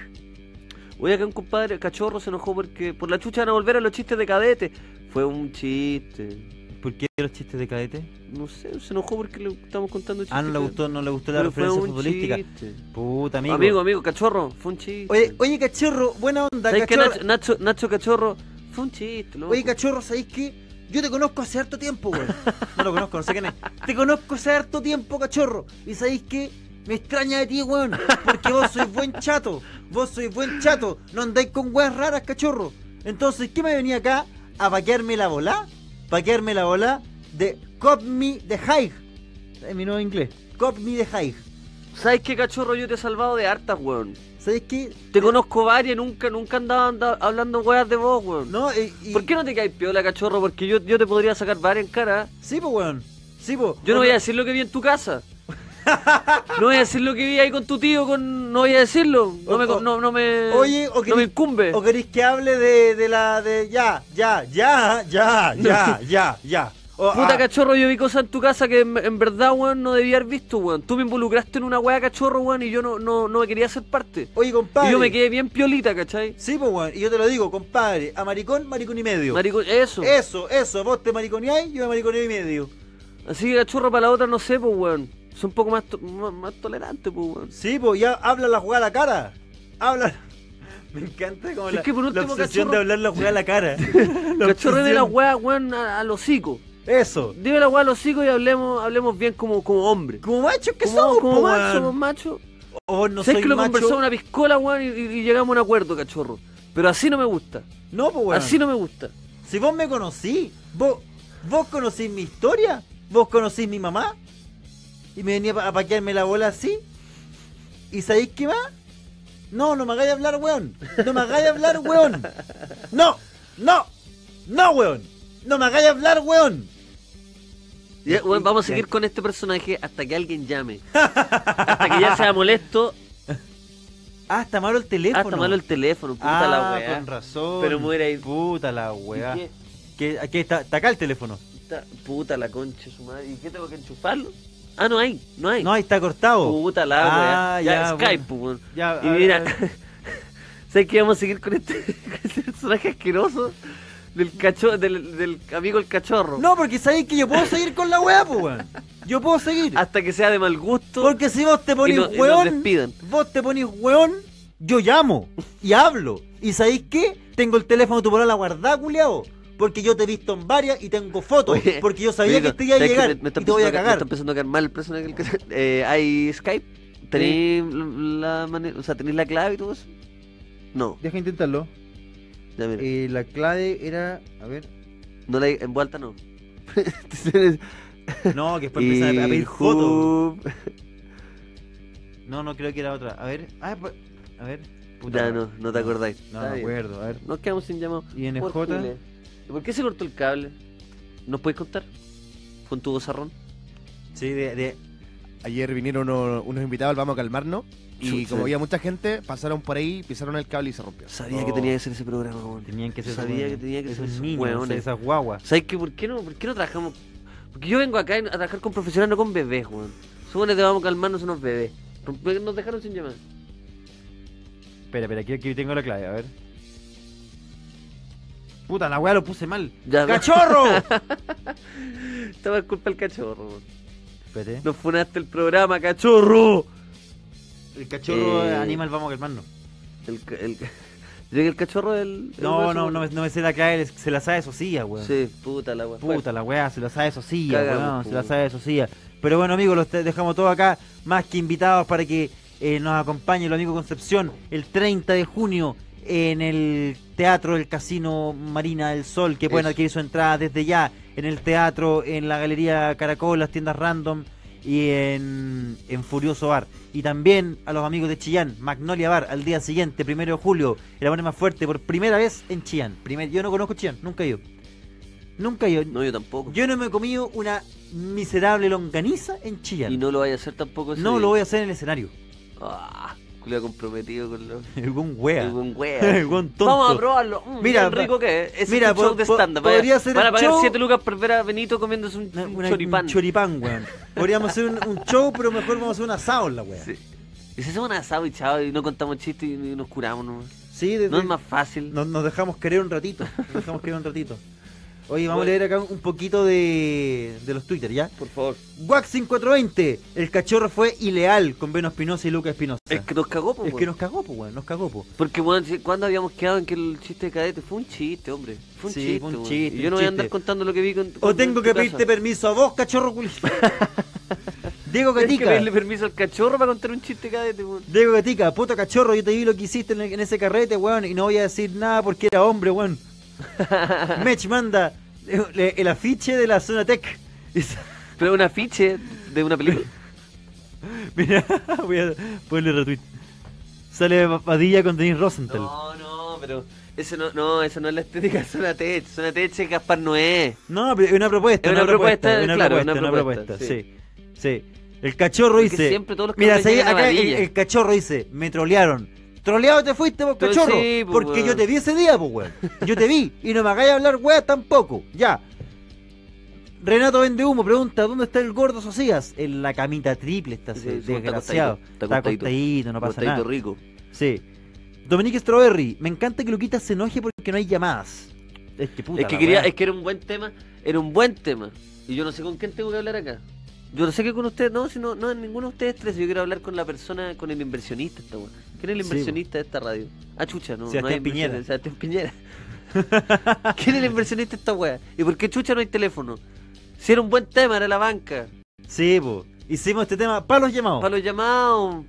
Oye, acá un compadre cachorro se enojó porque por la chucha van a volver a los chistes de cadete. Fue un chiste. ¿Por qué los chistes de cadete? No sé, se enojó porque le estamos contando chistes. Ah, no le gustó, no le gustó la Pero fue referencia un futbolística. chiste. Puta, amigo. Amigo, amigo, cachorro, fue un chiste. Oye, oye, cachorro, buena onda, ¿Sabes qué, cachorro. Nacho, Nacho, Nacho Cachorro? Fue un chiste, loco. Oye, cachorro, ¿sabéis qué? Yo te conozco hace harto tiempo, güey. No lo conozco, no sé quién es. Te conozco hace harto tiempo, cachorro. ¿Y sabéis qué? Me extraña de ti, weón. Porque vos sois buen chato. Vos sois buen chato. No andáis con weas raras, cachorro. Entonces, ¿qué me venía acá? ¿A paquearme la bola? ¿Paquearme la bola de Cop Me the High? Es mi nuevo inglés. Cop Me the High. ¿Sabes qué, cachorro? Yo te he salvado de hartas, weón. ¿Sabéis qué? Te conozco varias nunca, nunca andaba, anda- hablando weas de vos, weón. No, y, y- ¿Por qué no te caes piola, cachorro? Porque yo, yo te podría sacar varias en cara. Sí, pues, weón. Sí, pues. Yo no voy a decir lo que vi en tu casa. No voy a decir lo que vi ahí con tu tío, con... no voy a decirlo. No O- me, no, no me, Oye, o no me querés- incumbe. ¿O queréis que hable de, de la de ya, ya, ya, ya, ya, ya, ya? Puta ah, cachorro, yo vi cosas en tu casa que en, en verdad, weón, no debía haber visto, weón. Tú me involucraste en una wea cachorro, weón, y yo no, no, no me quería ser parte. Oye, compadre. Y yo me quedé bien piolita, ¿cachai? Sí, pues, weón. Y yo te lo digo, compadre. A maricón, maricón y medio. Marico, eso. Eso, eso. Vos te mariconeáis, yo me mariconeo y medio. Así que cachorro para la otra, no sé, pues, weón. Soy un poco más, to- más, más tolerante, pues, weón. Sí, pues, ya habla la jugada a la cara. Habla. Me encanta como Es la, que por la último, obsesión cachorro- de hablar la jugada a la cara. La Cachorro de la wea, weón, a- al hocico. Eso. Dime la wea al hocico y hablemos, hablemos bien como, como hombre. Como machos que Como, somos, como machos, somos machos. O vos no ¿Sabes que lo macho. conversamos una piscola, weón, y, y- y llegamos a un acuerdo, cachorro? Pero así no me gusta. No, pues, weón. Así no me gusta. Si vos me conocí, vos, vos conocís mi historia, vos conocís mi mamá, y me venía a paquearme la bola así, y ¿sabéis qué más? No, no me hagáis hablar, weón. No me hagáis hablar, weón. No, no, no, weón. No me hagáis hablar, weón. Ya, weón, vamos a seguir con este personaje hasta que alguien llame. hasta que ya sea molesto. Ah, está malo el teléfono. Hasta malo el teléfono, puta ah, la weá. con razón. Pero muere ahí. Puta la ¿Y weá. qué? Que, aquí está, está acá el teléfono. Puta, puta la concha su madre. ¿Y qué tengo que enchufarlo? Ah, no hay, no hay. No, ahí está cortado. Puta la Ah. Ya, ya, Skype, bueno. pues, weón. Ya, Y mira. ¿sabes que vamos a seguir con este, con este personaje asqueroso? Del cacho, del, del amigo el cachorro. No, porque sabéis que yo puedo seguir con la weá, pues, weón. Yo puedo seguir. Hasta que sea de mal gusto. Porque si vos te ponís no- weón, vos te ponís weón, yo llamo y hablo. ¿Y sabéis qué? Tengo el teléfono de tu la guardada, culiao. Porque yo te he visto en varias y tengo fotos. Oye, porque yo sabía que te iba a llegar Me- y te voy a empezando Me cagar. está empezando a caer mal el personaje. el que- Eh, ¿Hay Skype? ¿Tenéis la manera, o sea, tenéis la clave y todo eso? No, Deja intentarlo. ya mira. Eh, la clave era. A ver. No la en vuelta no. No, que después empiezan a a pedir Y fotos. No, no creo que era otra. A ver, ah, pues, a ver. Puta, Ya no, no te acordáis. No me acuerdo, a ver. Nos quedamos sin llamado. INJ. Por Chile. ¿Y por qué se cortó el cable? ¿Nos puedes contar? ¿Con tu bozarrón? Sí, de, de- Ayer vinieron unos, unos invitados al Vamos a Calmarnos y como había mucha gente, pasaron por ahí, pisaron el cable y se rompió. Sabía Oh. que tenía que ser ese programa, weón. tenían que ser Sabía que tenía que ser esos niños, esas guaguas. ¿Sabes qué? ¿Por qué no, por qué no trabajamos? Porque yo vengo acá a trabajar con profesionales, no con bebés, weón. Supone que vamos a calmarnos unos bebés. Nos dejaron sin llamar. Espera, espera, aquí, aquí tengo la clave, a ver. Puta, la weá lo puse mal. Ya, ¡Cachorro! Estaba culpa del cachorro. Espérate. Nos funaste el programa, cachorro. El cachorro Eh, animal, vamos a calmarnos. El, el, el cachorro del. el No, no, no me, no me sé la clave, se la sabe Sosía, weón. Sí, puta la weón. Puta la weá, se la sabe Cagamos, weón, se la sabe Sosía. Pero bueno, amigos, los dejamos todos acá, más que invitados para que eh, nos acompañe el amigo Concepción el 30 de junio en el Teatro del Casino Marina del Sol, que pueden Eso. adquirir su entrada desde ya en el teatro, en la galería Caracol, las tiendas random y en, en Furioso Bar. Y también a los amigos de Chillán, Magnolia Bar, al día siguiente, primero de julio, el amor más fuerte, por primera vez en Chillán. Primer, yo no conozco Chillán, nunca he ido. Nunca he ido. No, yo tampoco. Yo no me he comido una miserable longaniza en Chillán. Y no lo vaya a hacer tampoco ese No día. lo voy a hacer en el escenario. Ah, culiao comprometido con los... El buen wea. el buen wea. El buen tonto. Vamos a probarlo. Mm, Mira, rico que es. Mira, un show de stand-up. podría ser Van a pagar show- 7 lucas por ver a Benito comiéndose un, Una- un una- choripán. Un choripán, weón. Podríamos hacer un, un show, pero mejor vamos a hacer un asado en la wea. Sí. Y si hacemos un asado y chao, y no contamos chistes y, y nos curamos nomás. Sí, de- No es más fácil. nos, nos dejamos querer un ratito. Nos dejamos querer un ratito. Oye, vamos Bueno. a leer acá un poquito de, de los Twitter, ¿ya? Por favor. Wax5420. El cachorro fue ileal con Beno Espinosa y Lucas Espinosa. Es que nos cagó, pues. Es que nos cagó, pues, weón. Nos cagó, pues. Porque, bueno, si- ¿cuándo habíamos quedado en que el chiste de cadete? Fue un chiste, hombre. Fue un Sí, chiste. fue un weón. chiste, Y yo no voy a andar contando lo que vi con. O con- tengo en que pedirte casa. permiso a vos, cachorro culi. Diego Tienes que Gatica. pedirle permiso al cachorro para contar un chiste de cadete, weón. Diego Gatica, puto cachorro, yo te vi lo que hiciste en, en ese carrete, weón, y no voy a decir nada porque era hombre, weón. Mech manda el, el afiche de la zona tech. Pero un afiche de una película. Mira, voy a ponerle retweet. Sale Padilla con Denis Rosenthal. No, no, pero. Ese no, no, esa no es la estética de Zona Tech. Zona Tech es Gaspar Noé. No, pero es una propuesta. Es una propuesta, una claro, propuesta, una una propuesta, propuesta, sí. sí. Sí. El cachorro Porque dice. siempre todos los Mira, acá el, el cachorro dice, me trolearon. Troleado te fuiste, Pero cachorro. sí, pues, porque weón. yo te vi ese día, pues, weón. Yo te vi. Y no me hagáis hablar, weón, tampoco. Ya. Renato Vende Humo pregunta, ¿dónde está el gordo Socias? En la camita triple está Sí, desgraciado. está acostadito. no pasa nada. rico. Sí. Dominique Strawberry, me encanta que Luquita se enoje porque no hay llamadas. Es que puta. Es que quería, es que era un buen tema, era un buen tema. Y yo no sé con quién tengo que hablar acá. Yo no sé que con ustedes, no, si no, no, ninguno de ustedes tres. Yo quiero hablar con la persona, con el inversionista esta. ¿Quién es el Sí, inversionista de esta radio? Ah, chucha, no. no Sebastián hay Piñera. Sebastián Piñera. ¿Quién es el inversionista de esta weá? ¿Y por qué chucha no hay teléfono? Si era un buen tema, era la banca. Sí, po. Hicimos este tema para los llamados. Para los llamados,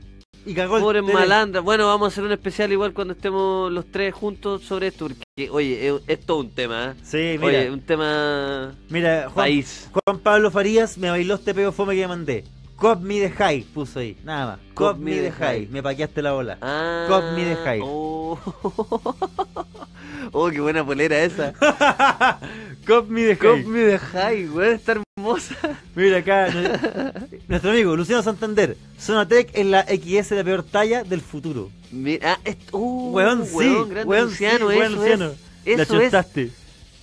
Y cagó tele- malandras. Bueno, vamos a hacer un especial igual cuando estemos los tres juntos sobre esto. Porque, oye, es, todo un tema, ¿eh? Sí, mira. Oye, un tema Mira, Juan, país. Juan Pablo Farías me bailó este pego fome que mandé. Cop me the high, puso ahí. Nada más. Cop, me the high. Me paqueaste la bola. Ah, Cop me the high. Oh. oh, qué buena polera esa. Cop me the Cop me the high, weón, está hermosa. Mira acá, nu- nuestro amigo Luciano Santander. Sonatec es la XS de la peor talla del futuro. Mira, ah, es, uh, weón, sí. weón, grande weón, Luciano, sí, weón, eso Luciano. es. la Eso es.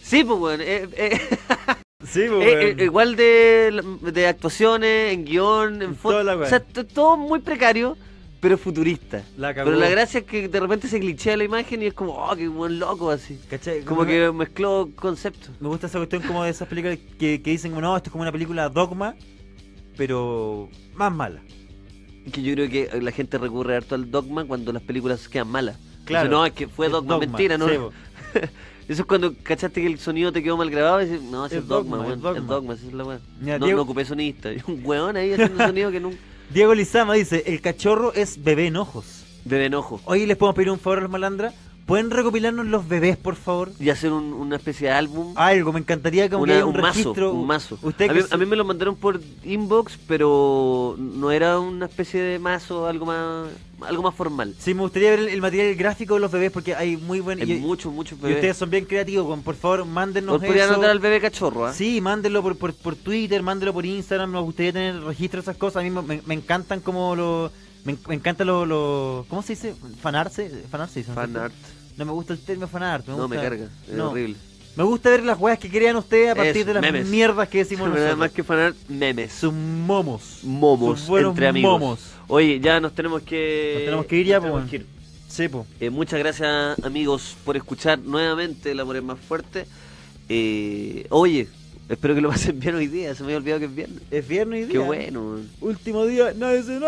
Sí, pues, weón. eh, eh, Sí, eh, pues, eh, weón. igual de, de actuaciones, en guion, en foto. O sea, todo muy precario, pero futurista. La. Pero la gracia es que de repente se glitchea la imagen y es como, oh, qué buen loco así. ¿Cachai? Como que mezcló conceptos. Me gusta esa cuestión como de esas películas que, que dicen no, esto es como una película dogma, pero más mala. Que yo creo que la gente recurre harto al dogma cuando las películas quedan malas. Claro. Dice, no, es que fue Es dogma, dogma, mentira, ¿no? Eso es cuando cachaste que el sonido te quedó mal grabado y dices, no, ese es, Es dogma, weón, es dogma. es dogma, esa es la weá. Mira, No, Diego- no ocupé sonista. Un weón ahí haciendo sonido que nunca. Diego Lizama dice, el cachorro es bebé en ojos. De enojo. Oye, les podemos pedir un favor a los malandras. ¿Pueden recopilarnos los bebés, por favor? Y hacer un- una especie de álbum. Algo, me encantaría como que una- un, un mazo, registro. un mazo. Usted a, mí, se- a mí me lo mandaron por inbox, pero no era una especie de mazo, algo más algo más formal. Sí, me gustaría ver el, el material gráfico de los bebés porque hay muy buen... Hay Y, muchos, muchos y bebés. ustedes son bien creativos, con- por favor, podrías eso. anotar al bebé cachorro, ¿ah? Sí, mándenlo por, por, por Twitter, mándenlo por Instagram, nos gustaría tener registro de esas cosas. A mí me, me encantan como lo... Me, me encanta lo, lo... ¿Cómo se dice? ¿Fanarse? ¿Fanarse? dice, ¿no. No me gusta el término fanart. Me No, me gusta- carga. Es no. horrible. Me gusta ver las weas que crean ustedes a partir Eso, de las memes. mierdas que decimos Nada nosotros. más que fan art, memes. Son momos. momos entre amigos. momos. Oye, ya nos tenemos que... Nos tenemos que ir ya, pues. Sí, po. Eh, muchas gracias amigos por escuchar nuevamente El Amor es más fuerte. Eh, oye, espero que lo pasen bien hoy día, se me había olvidado que es viernes. Es viernes y Qué día. bueno. Último día, nadie se no.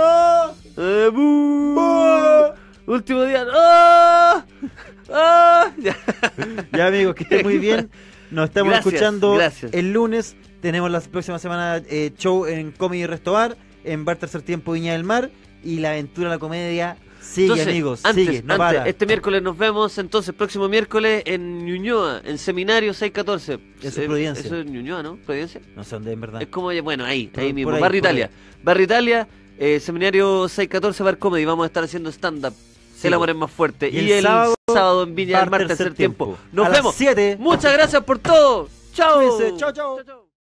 Eh, Último día. ¡Ah! ¡Ah! Ya. Ya amigos, que estén muy bien. Nos estamos Gracias, escuchando gracias. el lunes. Tenemos la próxima semana eh, show en Comedy Restobar, en Bar Tercer Tiempo Viña del Mar y la aventura la comedia Sigue, amigos, antes, sigue, no antes, para. este miércoles nos vemos, entonces, próximo miércoles en Ñuñoa, en Seminario 614. Eso es Providencia. Eso es Ñuñoa, ¿no? Providencia. No sé dónde en verdad. Es como, bueno, ahí, Por- ahí mismo. Barrio Italia. Barrio Italia, eh, Seminario 614 Bar Comedy. Vamos a estar haciendo stand-up. Sí, el amor es más fuerte. Y Y, el sábado, sábado, en Viña del Mar, tercer tiempo. tiempo. Nos A las vemos. siete. Muchas gracias por todo. Chao, chao. chao.